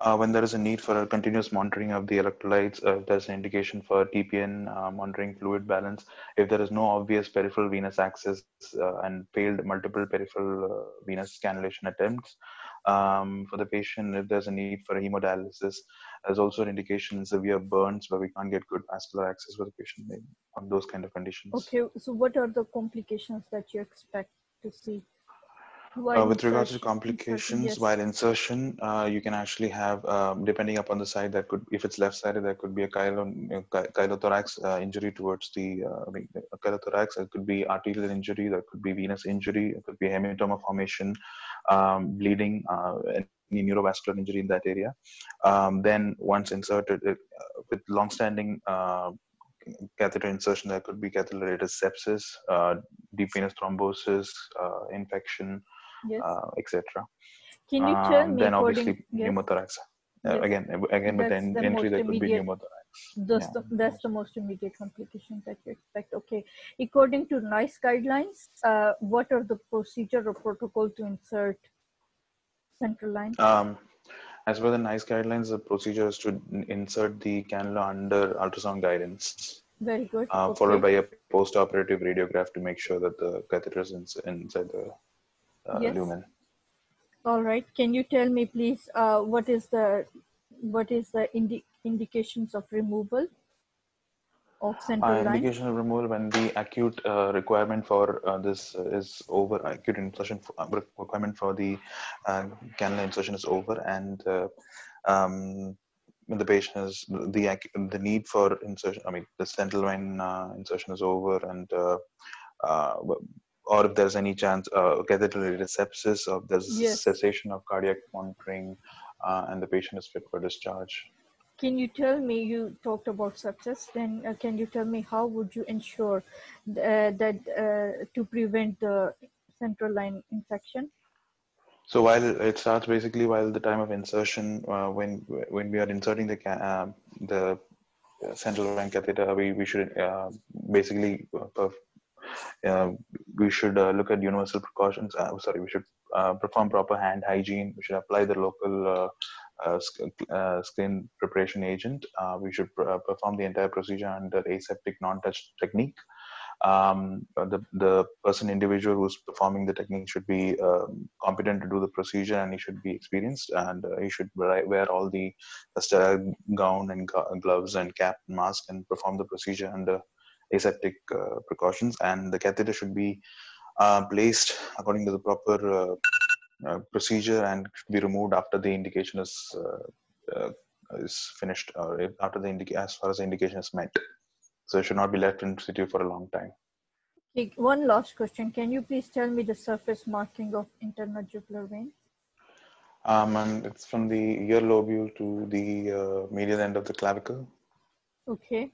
Uh, when there is a need for a continuous monitoring of the electrolytes, uh, if there's an indication for TPN uh, monitoring fluid balance, if there is no obvious peripheral venous access uh, and failed multiple peripheral uh, venous cannulation attempts um, for the patient, if there's a need for hemodialysis, there's also an indication in severe burns where we can't get good vascular access for the patient on those kind of conditions. Okay, so what are the complications that you expect to see? Uh, with regards to insertion- complications yes. while insertion, uh, you can actually have, um, depending upon the side, that could, if it's left-sided, there could be a chylon, chylothorax uh, injury towards the, uh, I mean, chylothorax. It could be arterial injury. There could be venous injury. It could be hematoma formation, um, bleeding, uh, any neurovascular injury in that area. Um, then once inserted, it, uh, with long-standing uh, catheter insertion, there could be catheter-related sepsis, uh, deep venous thrombosis, uh, infection, Yes. uh, etc. Can you tell Um, me then obviously yes, pneumothorax. Yes. Again, again with That's en- the entry, there could be pneumothorax. That's, Yeah. the, that's the most immediate complication that you expect. Okay. According to NICE guidelines, uh, what are the procedure or protocol to insert central line? Um, as per the NICE guidelines, the procedure is to insert the cannula under ultrasound guidance, Very good. uh, okay. followed by a post-operative radiograph to make sure that the catheter is ins- inside the uh, Yes. lumen. All right. Can you tell me, please, uh, what is the what is the indi- indications of removal of central Uh, line? indication of removal when the acute uh, requirement for uh, this is over, acute insertion f- uh, requirement for the uh, cannula insertion is over, and uh, um, when the patient is the the need for insertion, I mean the central vein uh, insertion is over, and uh, uh, or if there's any chance uh, catheter-related sepsis, or there's Yes. cessation of cardiac monitoring, uh, and the patient is fit for discharge. Can you tell me? You talked about success Then uh, can you tell me how would you ensure uh, that uh, to prevent the central line infection? So while it starts basically while the time of insertion, uh, when when we are inserting the the central vein catheter, we we should basically uh, we should uh, look at universal precautions. Uh, sorry, we should perform proper hand hygiene. We should apply the local uh, uh, uh, skin preparation agent. Uh, we should pr- uh, perform the entire procedure under aseptic non-touch technique um, the the person individual who's performing the technique should be um, competent to do the procedure and he should be experienced and uh, he should wear, all the, the sterile gown and gloves and cap and mask and perform the procedure under aseptic uh, precautions and the catheter should be uh, placed according to the proper uh, uh, procedure and should be removed after the indication is uh, uh, is finished or after the indica- as far as the indication is met so it should not be left in situ for a long time Okay, one last question. Can you please tell me the surface marking of internal jugular vein? Um, and it's from the ear lobule to the uh, medial end of the clavicle. Okay.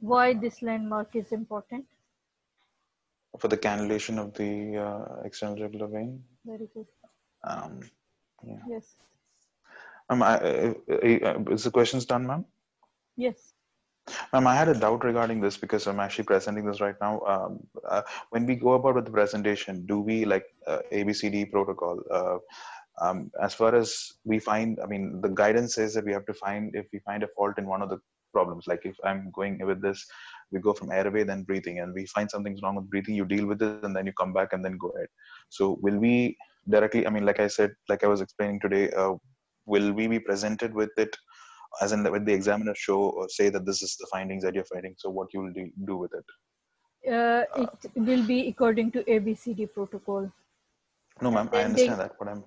Why this landmark is important? For the cannulation of the uh, external jugular vein. Very good. Um, yeah. Yes. Um, I, uh, uh, is the questions done, ma'am? Yes. Ma'am, I had a doubt regarding this because I'm actually presenting this right now. Um, uh, when we go about with the presentation, do we like uh, ABCD protocol? Uh, um, as far as we find, I mean, the guidance says that we have to find if we find a fault in one of the problems. Like if I'm going with this, we go from airway, then breathing, and we find something's wrong with breathing. You deal with it, and then you come back and then go ahead. So will we directly? I mean, like I said, like I was explaining today, uh, will we be presented with it? as in with the examiner show or say that this is the findings that you're finding so what you will do, do with it Uh, it will be according to ABCD protocol. no ma'am i understand they- that what i'm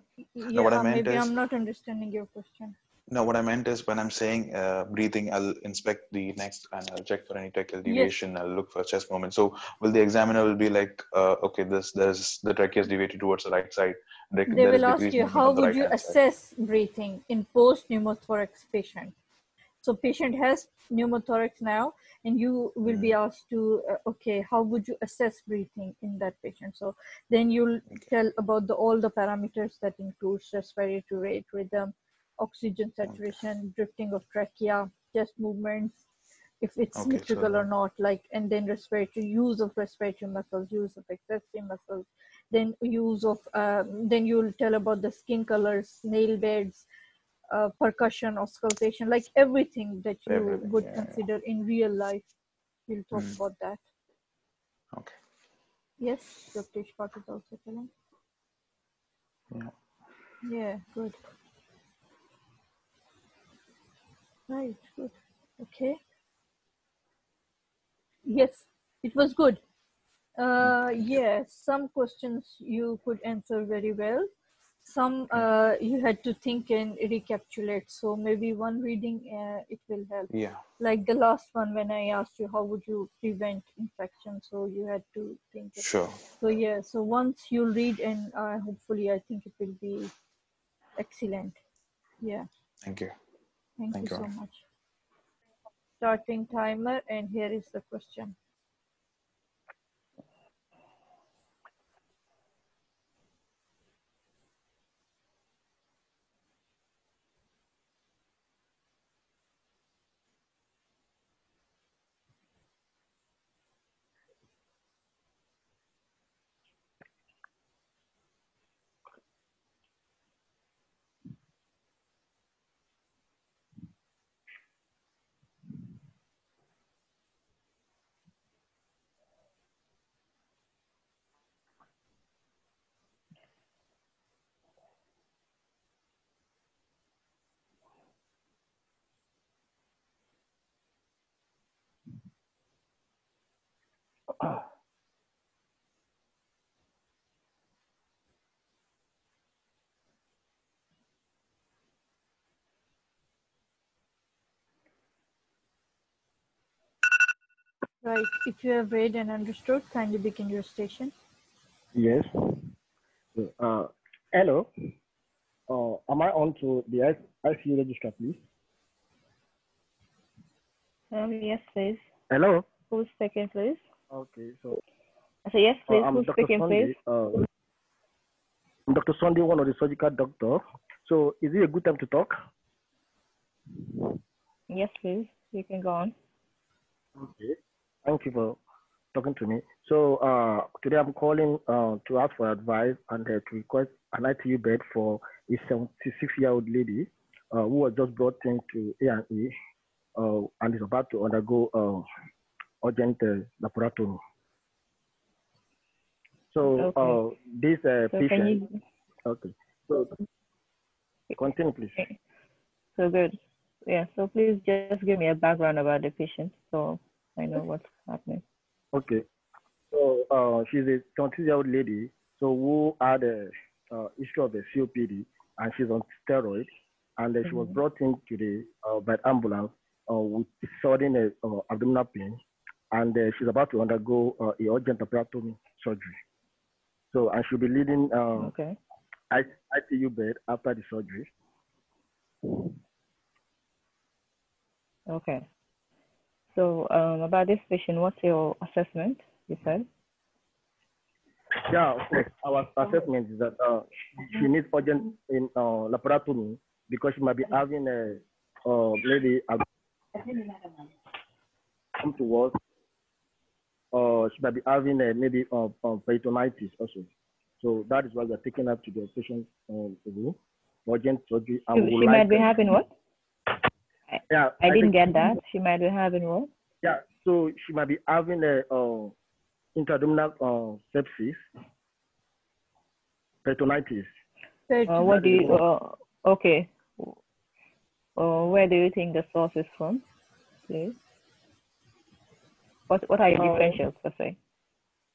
Yeah, what I meant maybe is- I'm not understanding your question. No what i meant is when i'm saying uh, breathing i'll inspect the next and i'll check for any tracheal deviation i'll look for chest movement so will the examiner will be like uh, okay this there's the trachea is deviated towards the right side There- They will ask you how would you right-hand side. assess breathing in post pneumothorax patient. So patient has pneumothorax now, and you will be Mm-hmm. asked to uh, okay, how would you assess breathing in that patient? So then you'll tell about the all the parameters that includes respiratory rate, rhythm, oxygen saturation, drifting of trachea, chest movements, if it's Okay, so or not, like and then respiratory use of respiratory muscles, use of accessory muscles, then use of um, then you'll tell about the skin colors, nail beds, uh, percussion, auscultation, like everything that you Everything, would yeah, yeah. consider in real life. We'll talk Mm. about that. okay Yes, Dr. Ishfaq is also telling. yeah Yeah, good. Right, good. Okay. Yes, it was good. Uh, yes, some questions you could answer very well. Some uh, you had to think and recapitulate. So maybe one reading uh, it will help. yeah Like the last one when I asked you how would you prevent infection, so you had to think. of- sure So yeah, so once you read and uh, hopefully I think it will be excellent. Yeah. thank you Thank, Thank you you. so much. Starting timer, and here is the question. Right. If you have read and understood, kindly begin your station. Yes. Uh, hello. Uh, am I on to the ICU registrar, please? Um, yes, please. Hello. Who's speaking, please? Okay, so I say yes, uh, please. I'm Who's Dr. speaking, Sunday. please? Uh, I'm Dr. Sunday, one of the surgical doctor. So, is it a good time to talk? Yes, please. You can go on. Okay. Thank you for talking to me. So uh, today I'm calling uh, to ask for advice and uh, to request an ITU bed for a 76-year-old lady uh, who was just brought into A&E uh, and is about to undergo uh, urgent uh, laparotomy. So Okay. uh, this uh, So patient, you? okay. So continue, please. So good. Yeah. So please just give me a background about the patient, so I know what's happening. Okay. So uh, she's a 20 year old lady, so who had a uh, history of a COPD, and she's on steroids, and uh, she was Mhm. brought in today uh, by ambulance uh, with sudden uh, uh, abdominal pain, and uh, she's about to undergo uh, a urgent laparotomy surgery. So, and she'll be leading uh, Okay. I- ICU bed after the surgery. Okay. So um, about this patient, what's your assessment? You said. Yeah, of course. Our assessment is that uh, she needs urgent in uh, laparotomy because she might be having a uh, maybe a come to us. Uh, she might be having a maybe uh, uh, peritonitis also. So that is why we are taking her to the patient um, urgent surgery. And She, she like might be having what? Yeah, I didn't get that. She might be having what? Yeah, so she might be having a uh, intra-abdominal uh, sepsis, peritonitis. Uh, what do you? Uh, okay. Uh, where do you think the source is from, please? What What are your Uh, differentials per se?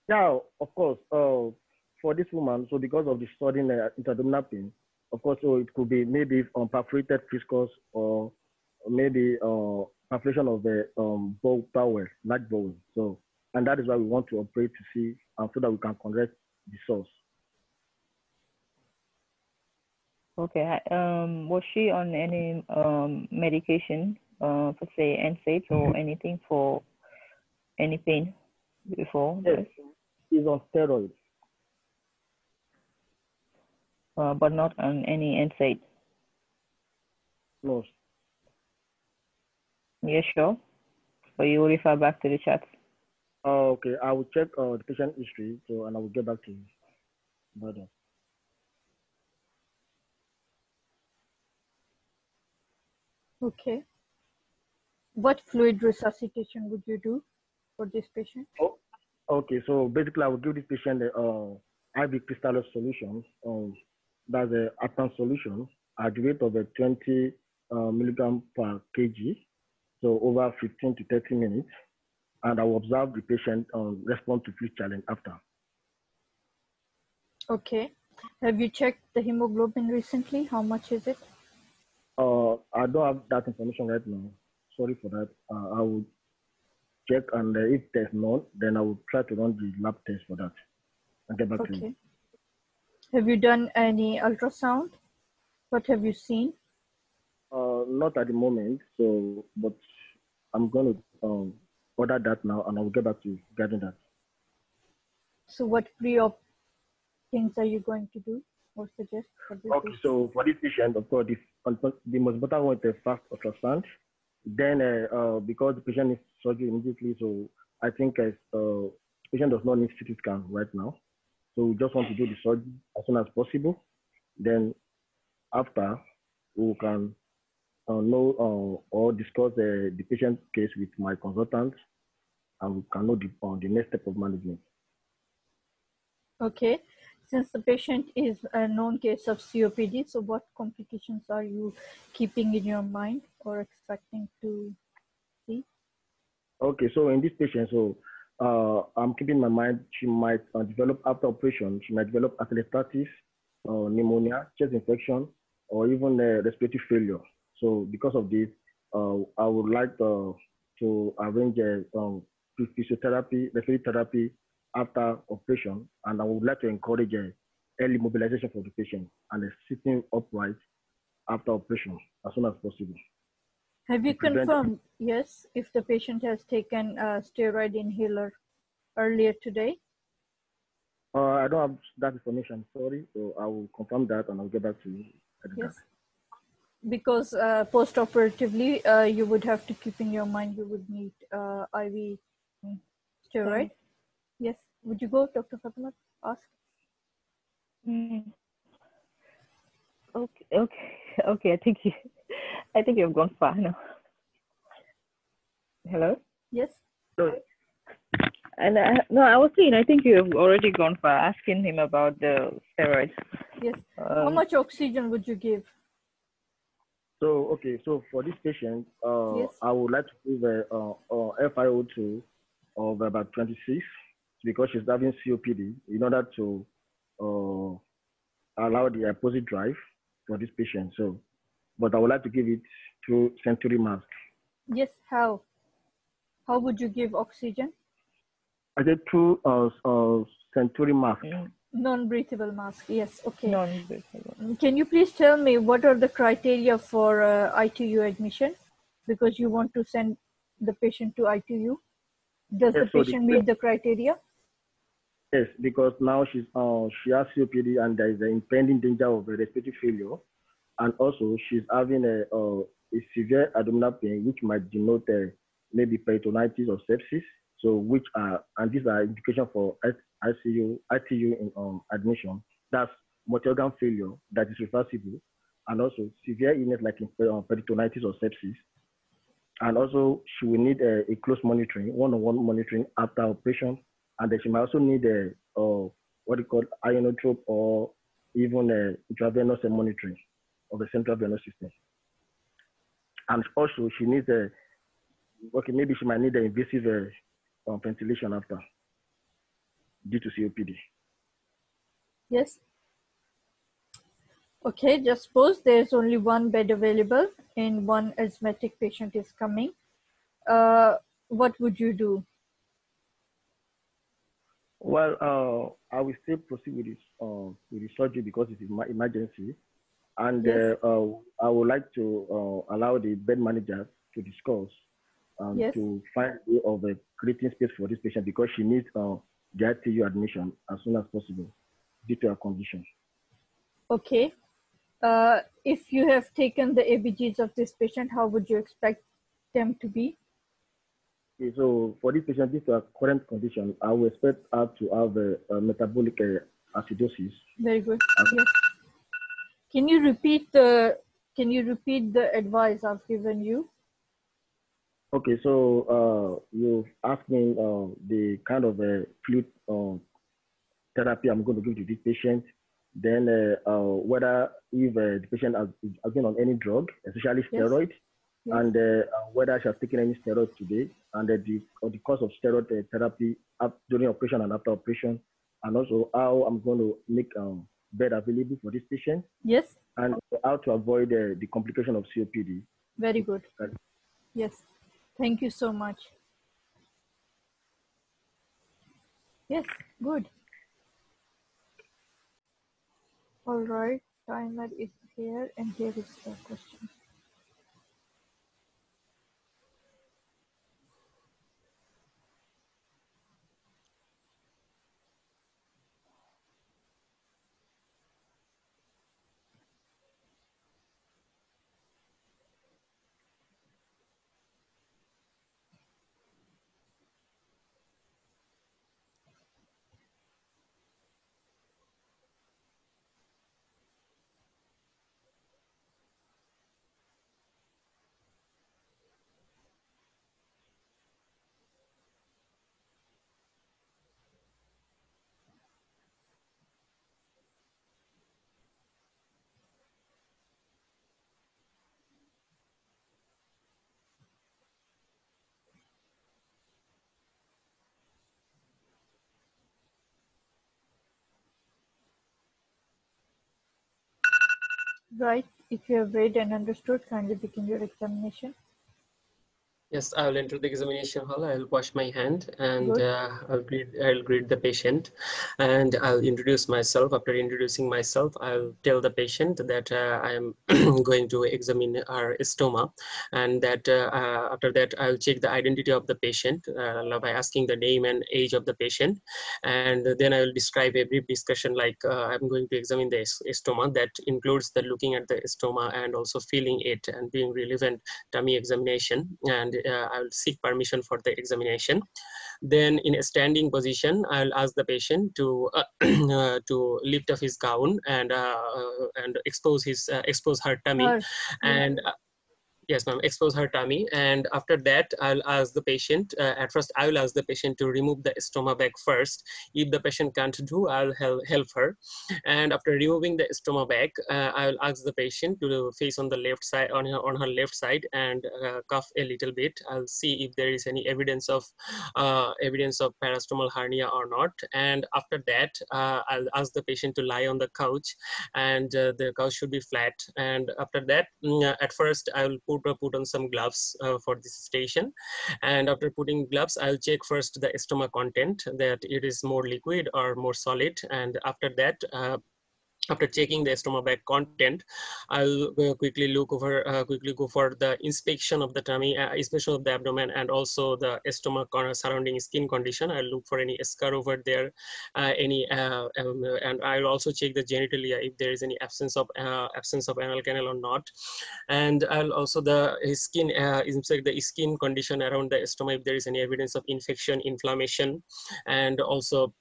Yeah, of course. Uh, for this woman, so because of the sudden uh, intra-abdominal pain, of course, so it could be maybe um, perforated viscus or maybe uh, perforation of the um, bowel, bowel, large bowel. So, and that is why we want to operate to see, and so that we can correct the source. Okay. Um, was she on any um medication, uh, per se, NSAIDs or anything for any pain before? Yes, she's on steroids. Uh, but not on any NSAID. No, Yeah, sure. So you will refer back to the chat. uh, okay. I will check uh, the patient history, so and I will get back to you. about that. Okay. What fluid resuscitation would you do for this patient? Oh, Okay, so basically, I will give this patient the uh, IV crystalline solution. Um, that's a Apan solution at the rate of a 20 uh, milligram per kg, so over 15 to 30 minutes. And I will observe the patient um, respond to fluid challenge after. Okay. Have you checked the hemoglobin recently? How much is it? Uh, I don't have that information right now. Sorry for that. Uh, I will check, and uh, if there's none, then I will try to run the lab test for that and get back to you. Okay. Have you done any ultrasound? What have you seen? Uh, not at the moment. So, but I'm going to um, order that now, and I will get back to you regarding that. So what pre-op things are you going to do or suggest for this? Okay. So for this patient, of course, the, the most important one is a fast ultrasound. Then, uh, uh, because the patient needs surgery immediately, so I think uh, uh, patient does not need CT scan right now. So we just want to do the surgery as soon as possible. Then after, we can know uh, or discuss uh, the patient case with my consultant, and we can know the, uh, the next step of management. Okay. Since the patient is a known case of COPD, so what complications are you keeping in your mind or expecting to see? Okay, so in this patient, so uh, I'm keeping in my mind she might uh, develop after operation, she might develop atelectasis, uh, pneumonia, chest infection, or even uh, respiratory failure. So because of this, uh, I would like uh, to arrange a um, physiotherapy, respiratory therapy after operation, and I would like to encourage uh, early mobilization for the patient and sitting upright after operation as soon as possible. Have you prevent- confirmed, yes, if the patient has taken a steroid inhaler earlier today? Uh, I don't have that information, sorry, so I will confirm that and I'll get back to you. at Yes. that. Because uh, post-operatively, uh, you would have to keep in your mind you would need uh, IV mm, steroid. Yes. Would you go, Dr. Fatima? Ask. Mm. Okay, okay, okay. I think you, I think you've gone far now. Hello. Yes. So, And I, no, I was saying I think you've already gone far asking him about the steroids. Yes. How Um, much oxygen would you give? So okay, so for this patient, uh, Yes. I would like to give a uh, uh, FiO2 of about 26 because she's having COPD in order to uh, allow the opposite drive for this patient. So, but I would like to give it through Venturi mask. Yes. How? How would you give oxygen? I said through uh, uh, Venturi mask. mm, Non-breathable mask. Yes. Okay. non-breathable. Mm, Can you please tell me what are the criteria for uh, ITU admission? Because you want to send the patient to ITU. Does Yes, the the- patient meet the criteria? Yes, because now she's uh, she has COPD and there is an impending danger of a respiratory failure, and also she's having a uh, a severe abdominal pain which might denote uh, maybe peritonitis or sepsis. So which are and these are indication for ICU ITU in, um, admission. That's multi-organ failure that is reversible, and also severe illness like uh, peritonitis or sepsis. And also she will need a, a close monitoring, one-on-one monitoring after operation and then she might also need a uh, what you call inotrope or even a intravenous monitoring of the central venous system. And also she needs a okay maybe she might need an invasive uh, uh, ventilation after due to COPD. Yes. Okay, just suppose there's only one bed available and one asthmatic patient is coming. Uh, what would you do? Well, uh, I will still proceed with this uh, with the surgery because it is my emergency, and Yes. uh, uh, I would like to uh, allow the bed manager to discuss um, Yes. to find a way of uh, creating space for this patient because she needs uh, the ITU admission as soon as possible due to her condition. Okay. Uh, if you have taken the ABGs of this patient, how would you expect them to be? Okay, so for this patient, due to her current condition, I would expect her to have a, a metabolic uh, acidosis. Very good. Okay. Yes. Can you repeat the Can you repeat the advice I've given you? Okay, so uh, you asked me uh, the kind of uh, fluid uh, therapy I'm going to give to this patient, then uh, uh, whether if uh, the patient has, has been on any drug, especially Yes. steroid, Yes. and whether she has taken any steroid today, and the, or the cost of steroid uh, therapy up, during operation and after operation, and also how I'm going to make um, bed available for this patient, Yes. and how to avoid uh, the complication of COPD. Very good. Yes. Thank you so much. Yes. Good. All right. Timer is here, and here is the question. Right. If you have read and understood, kindly begin your examination. Yes, I will enter the examination hall. I'll wash my hand and uh, I'll greet I'll greet the patient and I'll introduce myself. After introducing myself, I'll tell the patient that uh, I am going to examine our stoma, and that uh, uh, after that I'll check the identity of the patient uh, by asking the name and age of the patient, and then I will describe a brief discussion like uh, I'm going to examine the stoma. That includes the looking at the stoma and also feeling it and being relevant tummy examination and I will seek permission for the examination. Then in a standing position, I'll ask the patient to uh, uh, to lift up his gown and uh, uh, and expose his uh, expose her tummy Her- and uh, yes ma'am. Expose her tummy. And after that i'll ask the patient uh, at first i will ask the patient to remove the stoma bag first. If the patient can't do i'll help, help her. And after removing the stoma bag uh, i'll ask the patient to face on the left side on her on her left side and uh, cough a little bit. I'll see if there is any evidence of uh, evidence of parastomal hernia or not. And after that uh, i'll ask the patient to lie on the couch and uh, the couch should be flat. And after that mm, at first i will put uh, put on some gloves uh, for this station. And after putting gloves i'll check first the stoma content that it is more liquid or more solid. And after that uh, after checking the stoma bag content, I'll uh, quickly look over, uh, quickly go for the inspection of the tummy, uh, of the abdomen, and also the stoma corner surrounding skin condition. I'll look for any scar over there, uh, any, uh, um, and I'll also check the genitalia if there is any absence of uh, absence of anal canal or not, and I'll also the skin inspect the skin condition around the stoma if there is any evidence of infection, inflammation, and also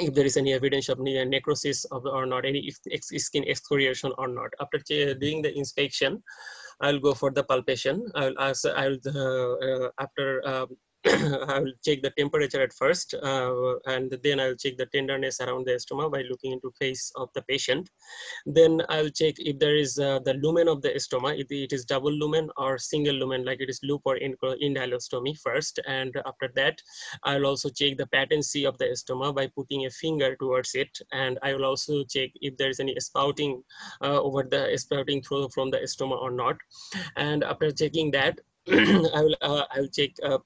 if there is any evidence of ne- necrosis of, or not, any skin excoriation or not. After doing the inspection, I'll go for the palpation. I'll ask, I'll, uh, uh, after, um, I'll check the temperature at first, uh, and then I'll check the tenderness around the stoma by looking into face of the patient. Then I'll check if there is uh, the lumen of the stoma, if it is double lumen or single lumen, like it is loop or in- end ileostomy first. And after that, I'll also check the patency of the stoma by putting a finger towards it. And I will also check if there is any spouting uh, over the spouting through from the stoma or not. And after checking that, I will uh, I will check uh,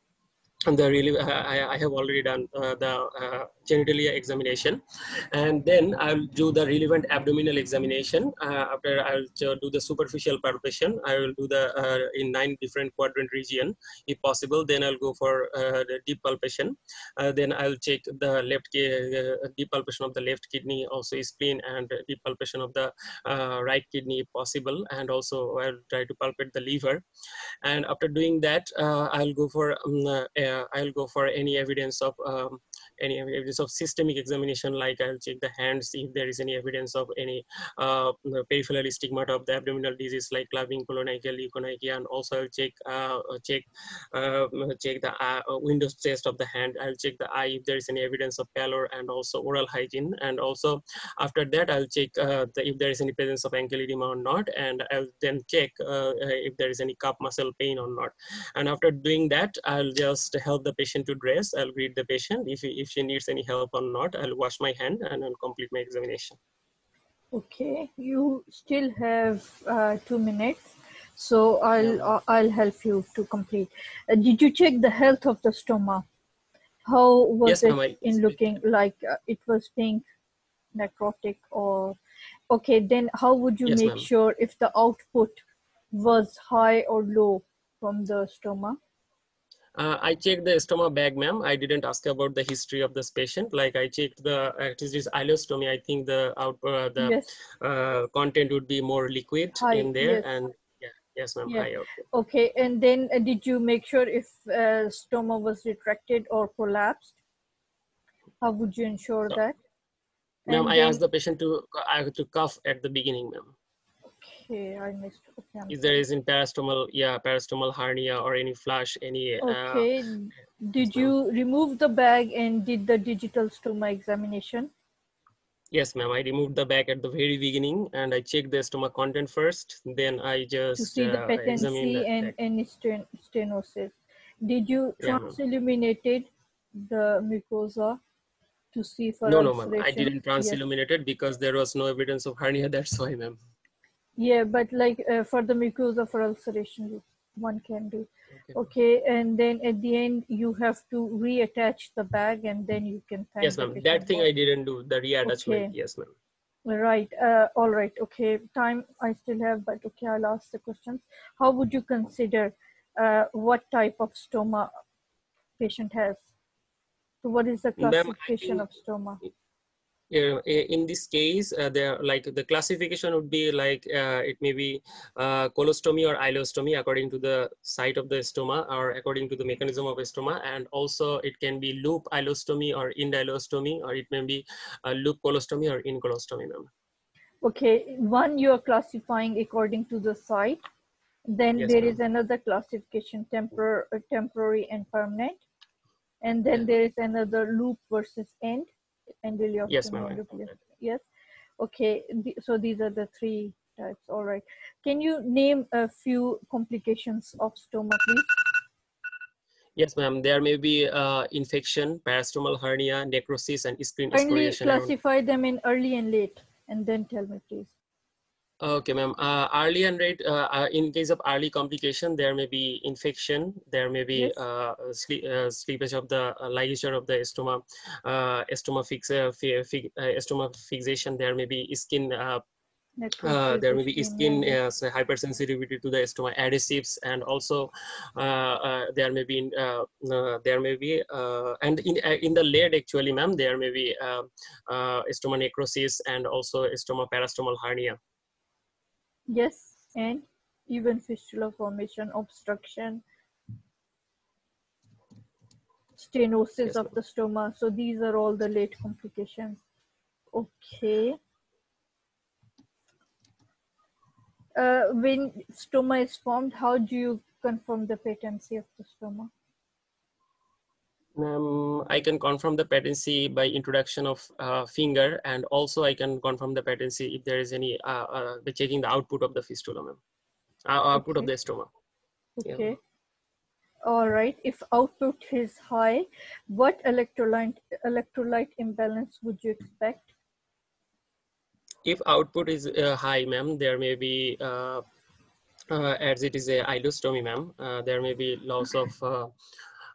the really I, I have already done uh, the uh, genitalia examination. And then I'll do the relevant abdominal examination. Uh, after I'll do the superficial palpation I will do the uh, in nine different quadrant region if possible. Then I'll go for uh, the deep palpation. Uh, then I'll check the left uh, deep palpation of the left kidney also spleen and deep palpation of the uh, right kidney if possible. And also I'll try to palpate the liver. And after doing that uh, i'll go for um, uh, uh, i'll go for any evidence of um, any evidence of systemic examination like i'll check the hands if there is any evidence of any uh, peripheral stigmata of the abdominal disease like clubbing koilonychia leukonychia and also i'll check uh, check uh, check the uh, windows test of the hand. I'll check the eye if there is any evidence of pallor and also oral hygiene. And also after that i'll check uh, the, if there is any presence of ankle edema or not and i'll then check uh, if there is any cup muscle pain or not. And after doing that i'll just help the patient to dress i'll greet the patient if, if she needs any help or not i'll wash my hand and i'll complete my examination Okay, you still have uh, two minutes, so I'll uh, I'll help you to complete. Uh, did you check the health of the stoma? How was Yes, it I- in looking like uh, it was pink, necrotic, or okay? Then how would you Yes, make sure if the output was high or low from the stoma? Uh, I checked the stoma bag, ma'am. I didn't ask about the history of this patient. Like I checked the it is this ileostomy. I think the out uh, the Yes. uh, content would be more liquid High, in there, yes. and yeah, yes, ma'am. Yeah. High output. Okay, and then uh, did you make sure if uh, stoma was retracted or collapsed? How would you ensure that? Ma'am, I asked the patient to I to cough at the beginning, ma'am. Okay, I missed. Okay, I'm If there sorry. is in parastomal, yeah, parastomal hernia or any flush, any. Uh, Okay, did you remove the bag and did the digital stoma examination? yes, ma'am. I removed the bag at the very beginning and I checked the stoma content first. Then I just to see the uh, examined patency the and any sten- stenosis. Did you Yeah, transilluminated the mucosa to see for No, no, ma'am. I didn't Yes. transilluminate it because there was no evidence of hernia. That's why, ma'am. Yeah, but like uh, for the mucosa for ulceration. one can do. Okay. Okay, and then at the end you have to reattach the bag, and then you can Yes, ma'am. That thing I didn't do. The reattachment. Okay. Yes, ma'am. Right. Uh, all right. Okay. Time I still have, but okay, I'll ask the questions. How would you consider uh, what type of stoma patient has? So what is the classification of stoma? In this case, uh, there like the classification would be like uh, it may be uh, colostomy or ileostomy according to the site of the stoma or according to the mechanism of stoma, and also it can be loop ileostomy or end ileostomy, or it may be uh, loop colostomy or end colostomy. Okay, one you are classifying according to the site. Then Yes, there is another classification, tempor- uh, temporary and permanent. And then there is another loop versus end, end ileostomy. Yes, ma'am. I and loop- that. Yes. Okay, so these are the three types. All right. Can you name a few complications of stoma, please? Yes, ma'am. There may be uh, infection, parastomal hernia, necrosis, and skin Kindly excoriation. classify them in early and late, and then tell me, please. Okay, ma'am. Uh, early and rate, uh, uh, in case of early complication, there may be infection, there may be Yes. uh, sleep, uh, sleepage of the uh, ligature of the stoma, uh, stoma, fix, fi- stoma fixation, there may be skin, uh, uh, there may be skin, uh, so hypersensitivity to the stoma adhesives, and also uh, uh, there may be, there may be, uh, and in, uh, in the lead actually, ma'am, there may be stoma necrosis and also stoma parastomal hernia. Yes, and even fistula formation, obstruction, stenosis Yes, of the stoma. So these are all the late complications. Okay. Uh, when stoma is formed, how do you confirm the patency of the stoma? Um, I can confirm the patency by introduction of uh, finger, and also I can confirm the patency if there is any uh, uh, by checking the output of the fistula, ma'am. Uh, output of the stoma. Yeah. Okay. All right. If output is high, what electrolyte electrolyte imbalance would you expect? If output is uh, high, ma'am, there may be uh, uh, as it is a ileostomy, ma'am. Uh, there may be loss of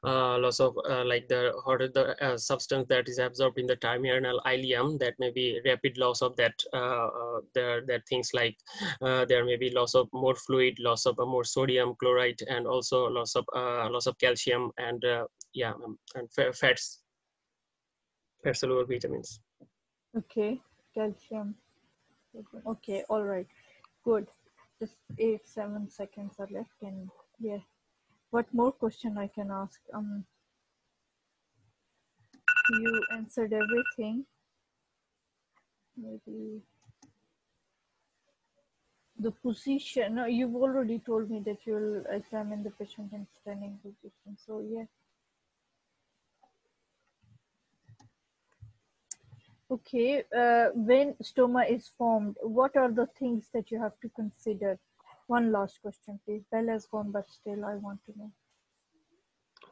loss of uh, like the the uh, substance that is absorbed in the terminal ileum that may be rapid loss of that uh, uh, there that things like uh, there may be loss of more fluid loss of uh, more sodium chloride and also loss of uh, loss of calcium and uh, yeah um, and fats fat soluble vitamins Okay, calcium. Okay, all right, good. Just eight, seven seconds are left, and yeah. What more question I can ask? Um, you answered everything. Maybe the position. No, you've already told me that you'll examine the patient in standing position. So yeah. Okay, uh, when stoma is formed, what are the things that you have to consider? One last question, please. Bella has gone, but still I want to know.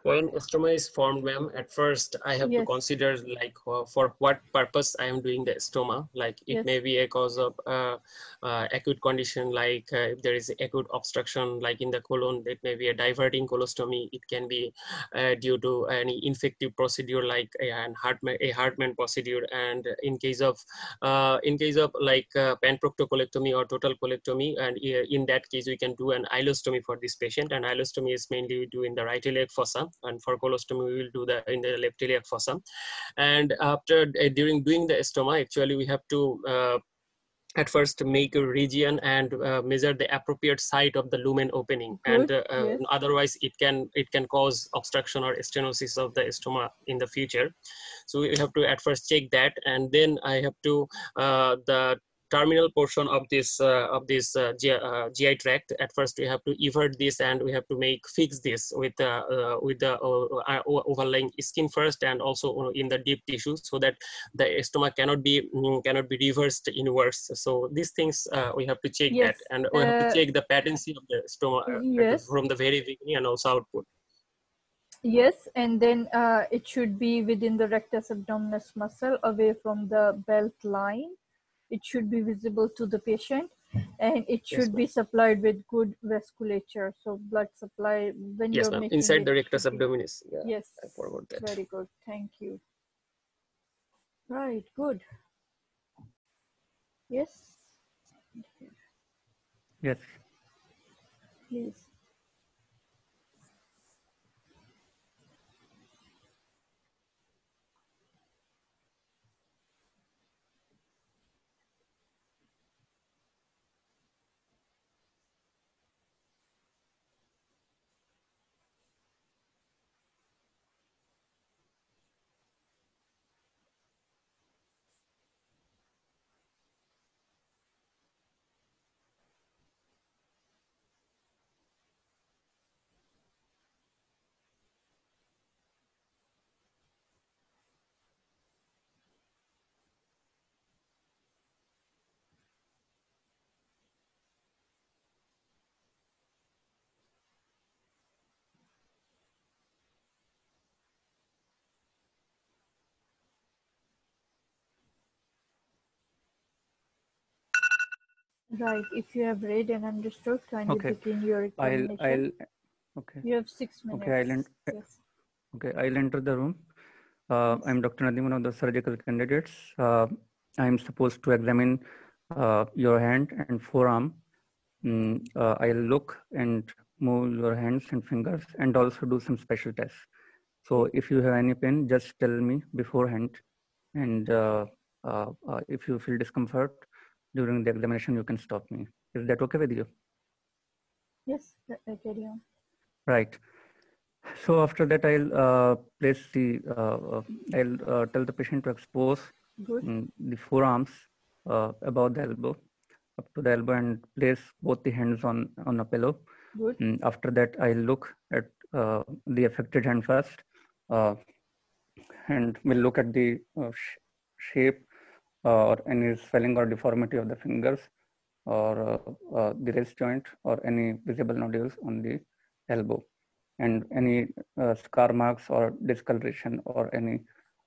When stoma is formed ma'am at first i have to consider like uh, for what purpose i am doing the stoma like it Yes. may be a cause of uh, uh, acute condition like uh, if there is acute obstruction like in the colon it may be a diverting colostomy. It can be uh, due to any infective procedure like a, an Hartmann, a Hartmann procedure. And in case of uh, in case of like uh, panproctocolectomy or total colectomy and uh, in that case we can do an ileostomy for this patient. And ileostomy is mainly do in the right iliac fossa and for colostomy we will do that in the left iliac fossa. And after uh, during doing the stoma actually we have to uh, at first make a region and uh, measure the appropriate site of the lumen opening. And Good, uh, uh, yes. otherwise it can it can cause obstruction or stenosis of the stoma in the future. So we have to at first check that and then i have to uh, the terminal portion of this uh, of this uh, GI, uh, GI tract at first we have to evert this and we have to make fix this with uh, uh, with the uh, overlying skin first and also in the deep tissue so that the stoma cannot be mm, cannot be reversed inwards so these things uh, we have to check Yes, that and we have to check the patency of the stoma at the- Yes. from the very beginning and also output Yes, and then uh, it should be within the rectus abdominis muscle away from the belt line. It should be visible to the patient. and it Yes, should be supplied with good vasculature. So blood supply when Yes, you're Inside it the rectus abdominis. Yeah, Yes, I forgot that. very good. Thank you. Right, good. Yes, Yes. please. Right. If you have read and understood, kindly Okay. begin your I'll examination. I'll okay. You have six minutes. Okay, I'll ent- Yes. Okay, I'll enter the room. Uh, I'm Dr. Nadim, one of the surgical candidates. Uh, I'm supposed to examine uh, your hand and forearm. Mm, uh, I'll look and move your hands and fingers and also do some special tests. So if you have any pain, just tell me beforehand. And uh, uh, if you feel discomfort during the examination, you can stop me. Is that okay with you? Yes. uh, Carry on. Right. So after that, I'll uh, place the, uh, uh, I'll uh, tell the patient to expose mm, the forearms uh, above the elbow, up to the elbow, and place both the hands on on a pillow. Good. Mm, after that, I'll look at uh, the affected hand first, uh, and we'll look at the uh, sh- shape or any swelling or deformity of the fingers, or uh, uh, the wrist joint, or any visible nodules on the elbow, and any uh, scar marks or discoloration or any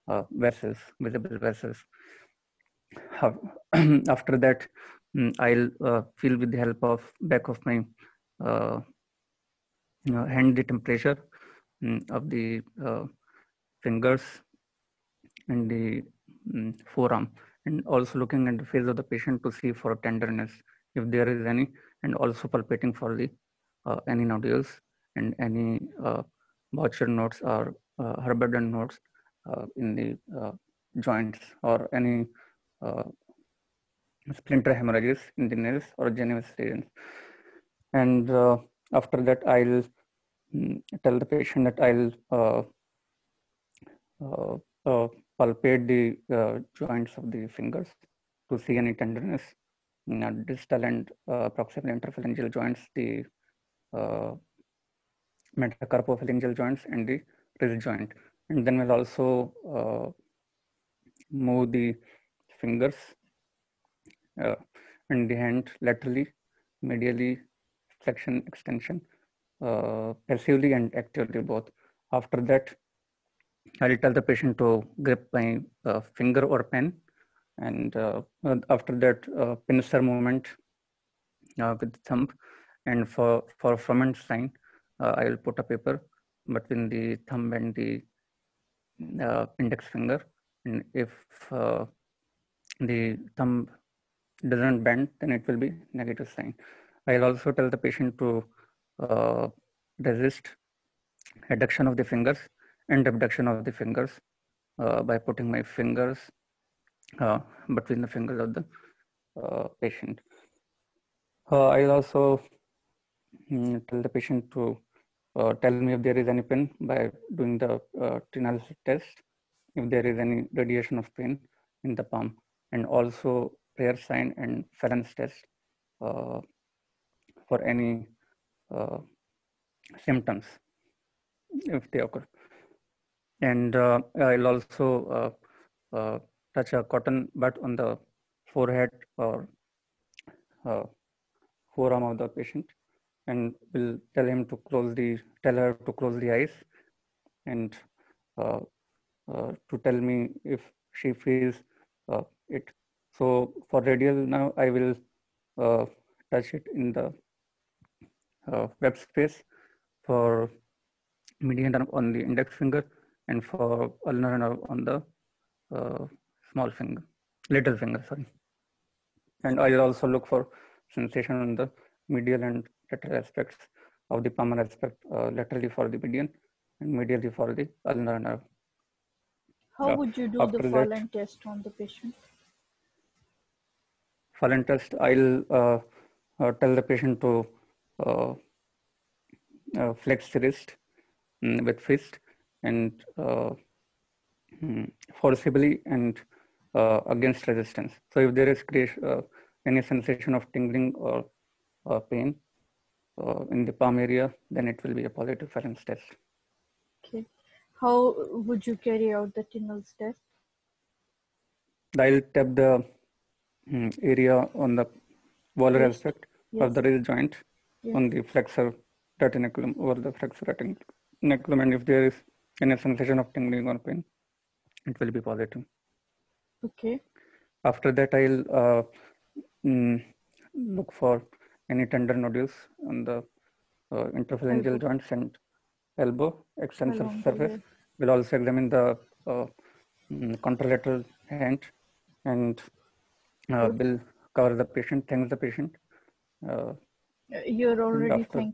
uh, vessels, visible vessels. After that, mm, I'll uh, feel with the help of back of my uh, you know, hand the temperature mm, of the uh, fingers and the mm, forearm, and also looking at the face of the patient to see for tenderness if there is any, and also palpating for the uh, any nodules and any uh, nodes or uh, nodes uh, in the uh, joints or any uh, splinter hemorrhages in the nails or Genevis regions. And uh, after that, I'll mm, tell the patient that I'll palpate the uh, joints of the fingers to see any tenderness. In uh, distal and uh, proximal interphalangeal joints, the uh, metacarpophalangeal joints and the wrist joint. And then we'll also uh, move the fingers uh, and the hand laterally, medially, flexion, extension, uh, passively and actively both. After that, I'll tell the patient to grip my uh, finger or pen. And uh, after that, uh, pincer movement uh, with thumb. And for, for Froment sign, uh, I will put a paper between the thumb and the uh, index finger. And if the thumb doesn't bend, then it will be negative sign. I'll also tell the patient to resist adduction of the fingers and abduction of the fingers uh, by putting my fingers uh, between the fingers of the uh, patient. Uh, I'll also mm, tell the patient to uh, tell me if there is any pain by doing the uh, test, if there is any radiation of pain in the palm, and also prayer sign and Phalen's test uh, for any symptoms if they occur. And uh, I'll also uh, uh, touch a cotton bud on the forehead or uh, forearm of the patient and will tell him to close the tell her to close the eyes and to tell me if she feels it. So for radial now i will uh, touch it in the uh, web space for median on the index finger and for ulnar nerve on the uh, small finger, little finger, sorry. And I also look for sensation on the medial and lateral aspects of the palmar aspect, uh, laterally for the median and medially for the ulnar nerve. How Uh, would you do the after that- test on the patient? Phalen test, I'll uh, uh, tell the patient to uh, uh, flex the wrist mm, with fist and uh, mm, forcibly and uh, against resistance. So if there is creation, uh, any sensation of tingling or uh, pain uh, in the palm area, then it will be a positive Phalen's test. Okay. How would you carry out the Tinel's test? I'll tap the mm, area on the volar Yes. aspect Yes. of the wrist joint Yeah. on the flexor retinaculum or the flexor retinaculum and if there is any sensation of tingling or pain it will be positive Okay. after that i'll uh, mm, look for any tender nodules on the uh, interphalangeal Elbow. joints and elbow extensor Along surface way. we'll also examine the uh, mm, contralateral hand and uh, Good. will cover the patient thanks the patient uh, Uh, You're already. Uh,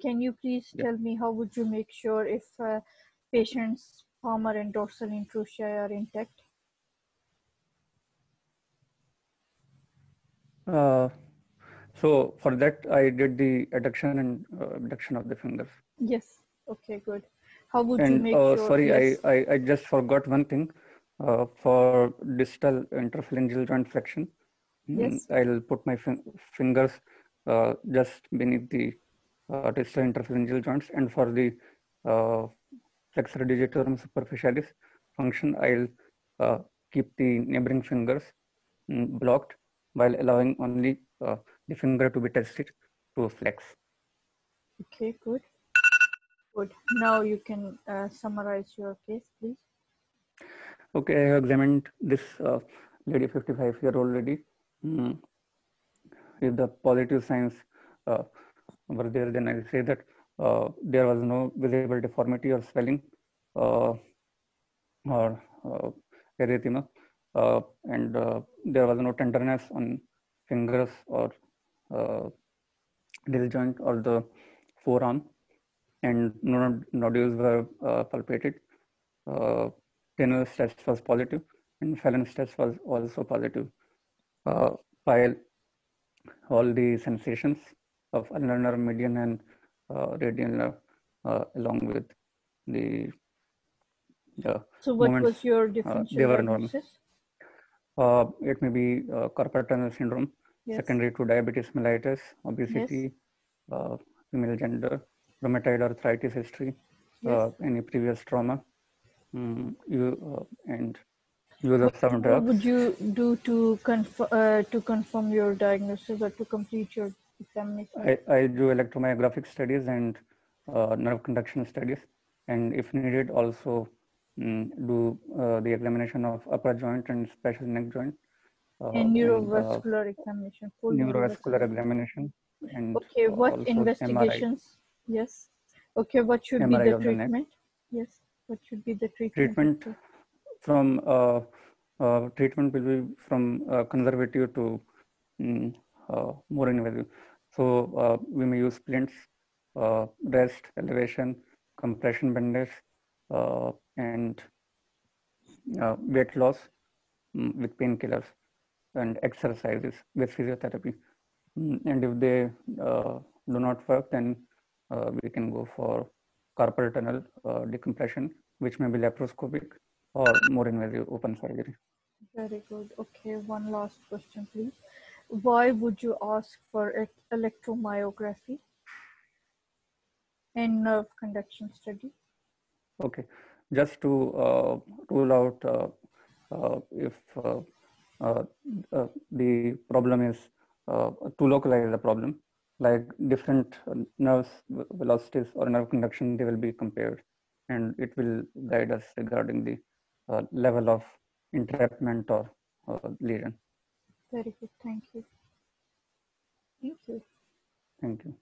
can you please Yeah. tell me how would you make sure if uh, patient's palmar and dorsal interossei are intact? Uh, so for that, I did the adduction and uh, abduction of the fingers. Yes. Okay, good. How would you make uh, sure? sorry, yes. I, I I just forgot one thing. Uh, for distal interphalangeal joint flexion, Yes. I'll put my fin- fingers uh, just beneath the uh, distal interphalangeal joints, and for the uh, flexor digitorum superficialis function, I'll uh, keep the neighboring fingers mm, blocked while allowing only uh, the finger to be tested to flex. Okay, good. Good. Now you can uh, summarize your case, please. Okay, I have examined this uh, lady, 55 year old lady. Mm. If the positive signs were there, then I say that uh, there was no visible deformity or swelling uh, or uh, erythema, uh, and uh, there was no tenderness on fingers or uh, distal joint or the forearm, and no nodules were uh, palpated. Uh, Tinel's test was positive and Phalen's test was also positive. Uh, while all the sensations of ulnar nerve, median and uh, radial nerve, uh, along with the uh, So what Moments, was your they differential were normal. uh, it may be uh, carpal tunnel syndrome, Yes. secondary to diabetes mellitus, obesity, uh, female gender, rheumatoid arthritis history, uh, Yes. any previous trauma, mm, you, uh, and use of some What would you do to confirm uh, to confirm your diagnosis or to complete your? I, I do electromyographic studies and uh, nerve conduction studies, and if needed, also mm, do uh, the examination of upper joint and special neck joint. Uh, and uh, neurovascular examination, full neurovascular examination and Okay, what also MRI. investigations? Yes. Okay, what should be the of the treatment? Yes. What should be the treatment? Treatment from uh, uh, treatment will be from uh, conservative to uh, more invasive. So uh, we may use splints, uh, rest, elevation, compression bandage, uh, and uh, weight loss mm, with painkillers and exercises with physiotherapy. Mm, and if they uh, do not work, then uh, we can go for carpal tunnel uh, decompression, which may be laparoscopic or more invasive open surgery. Very good. Okay, one last question, please. Why would you ask for electromyography and nerve conduction study? Okay, just to uh, rule out uh, uh, if uh, uh, uh, the problem is to localize the problem, like different nerves velocities or nerve conduction, they will be compared, and it will guide us regarding the level of entrapment or lesion. Very good. Thank you. Thank you. Thank you.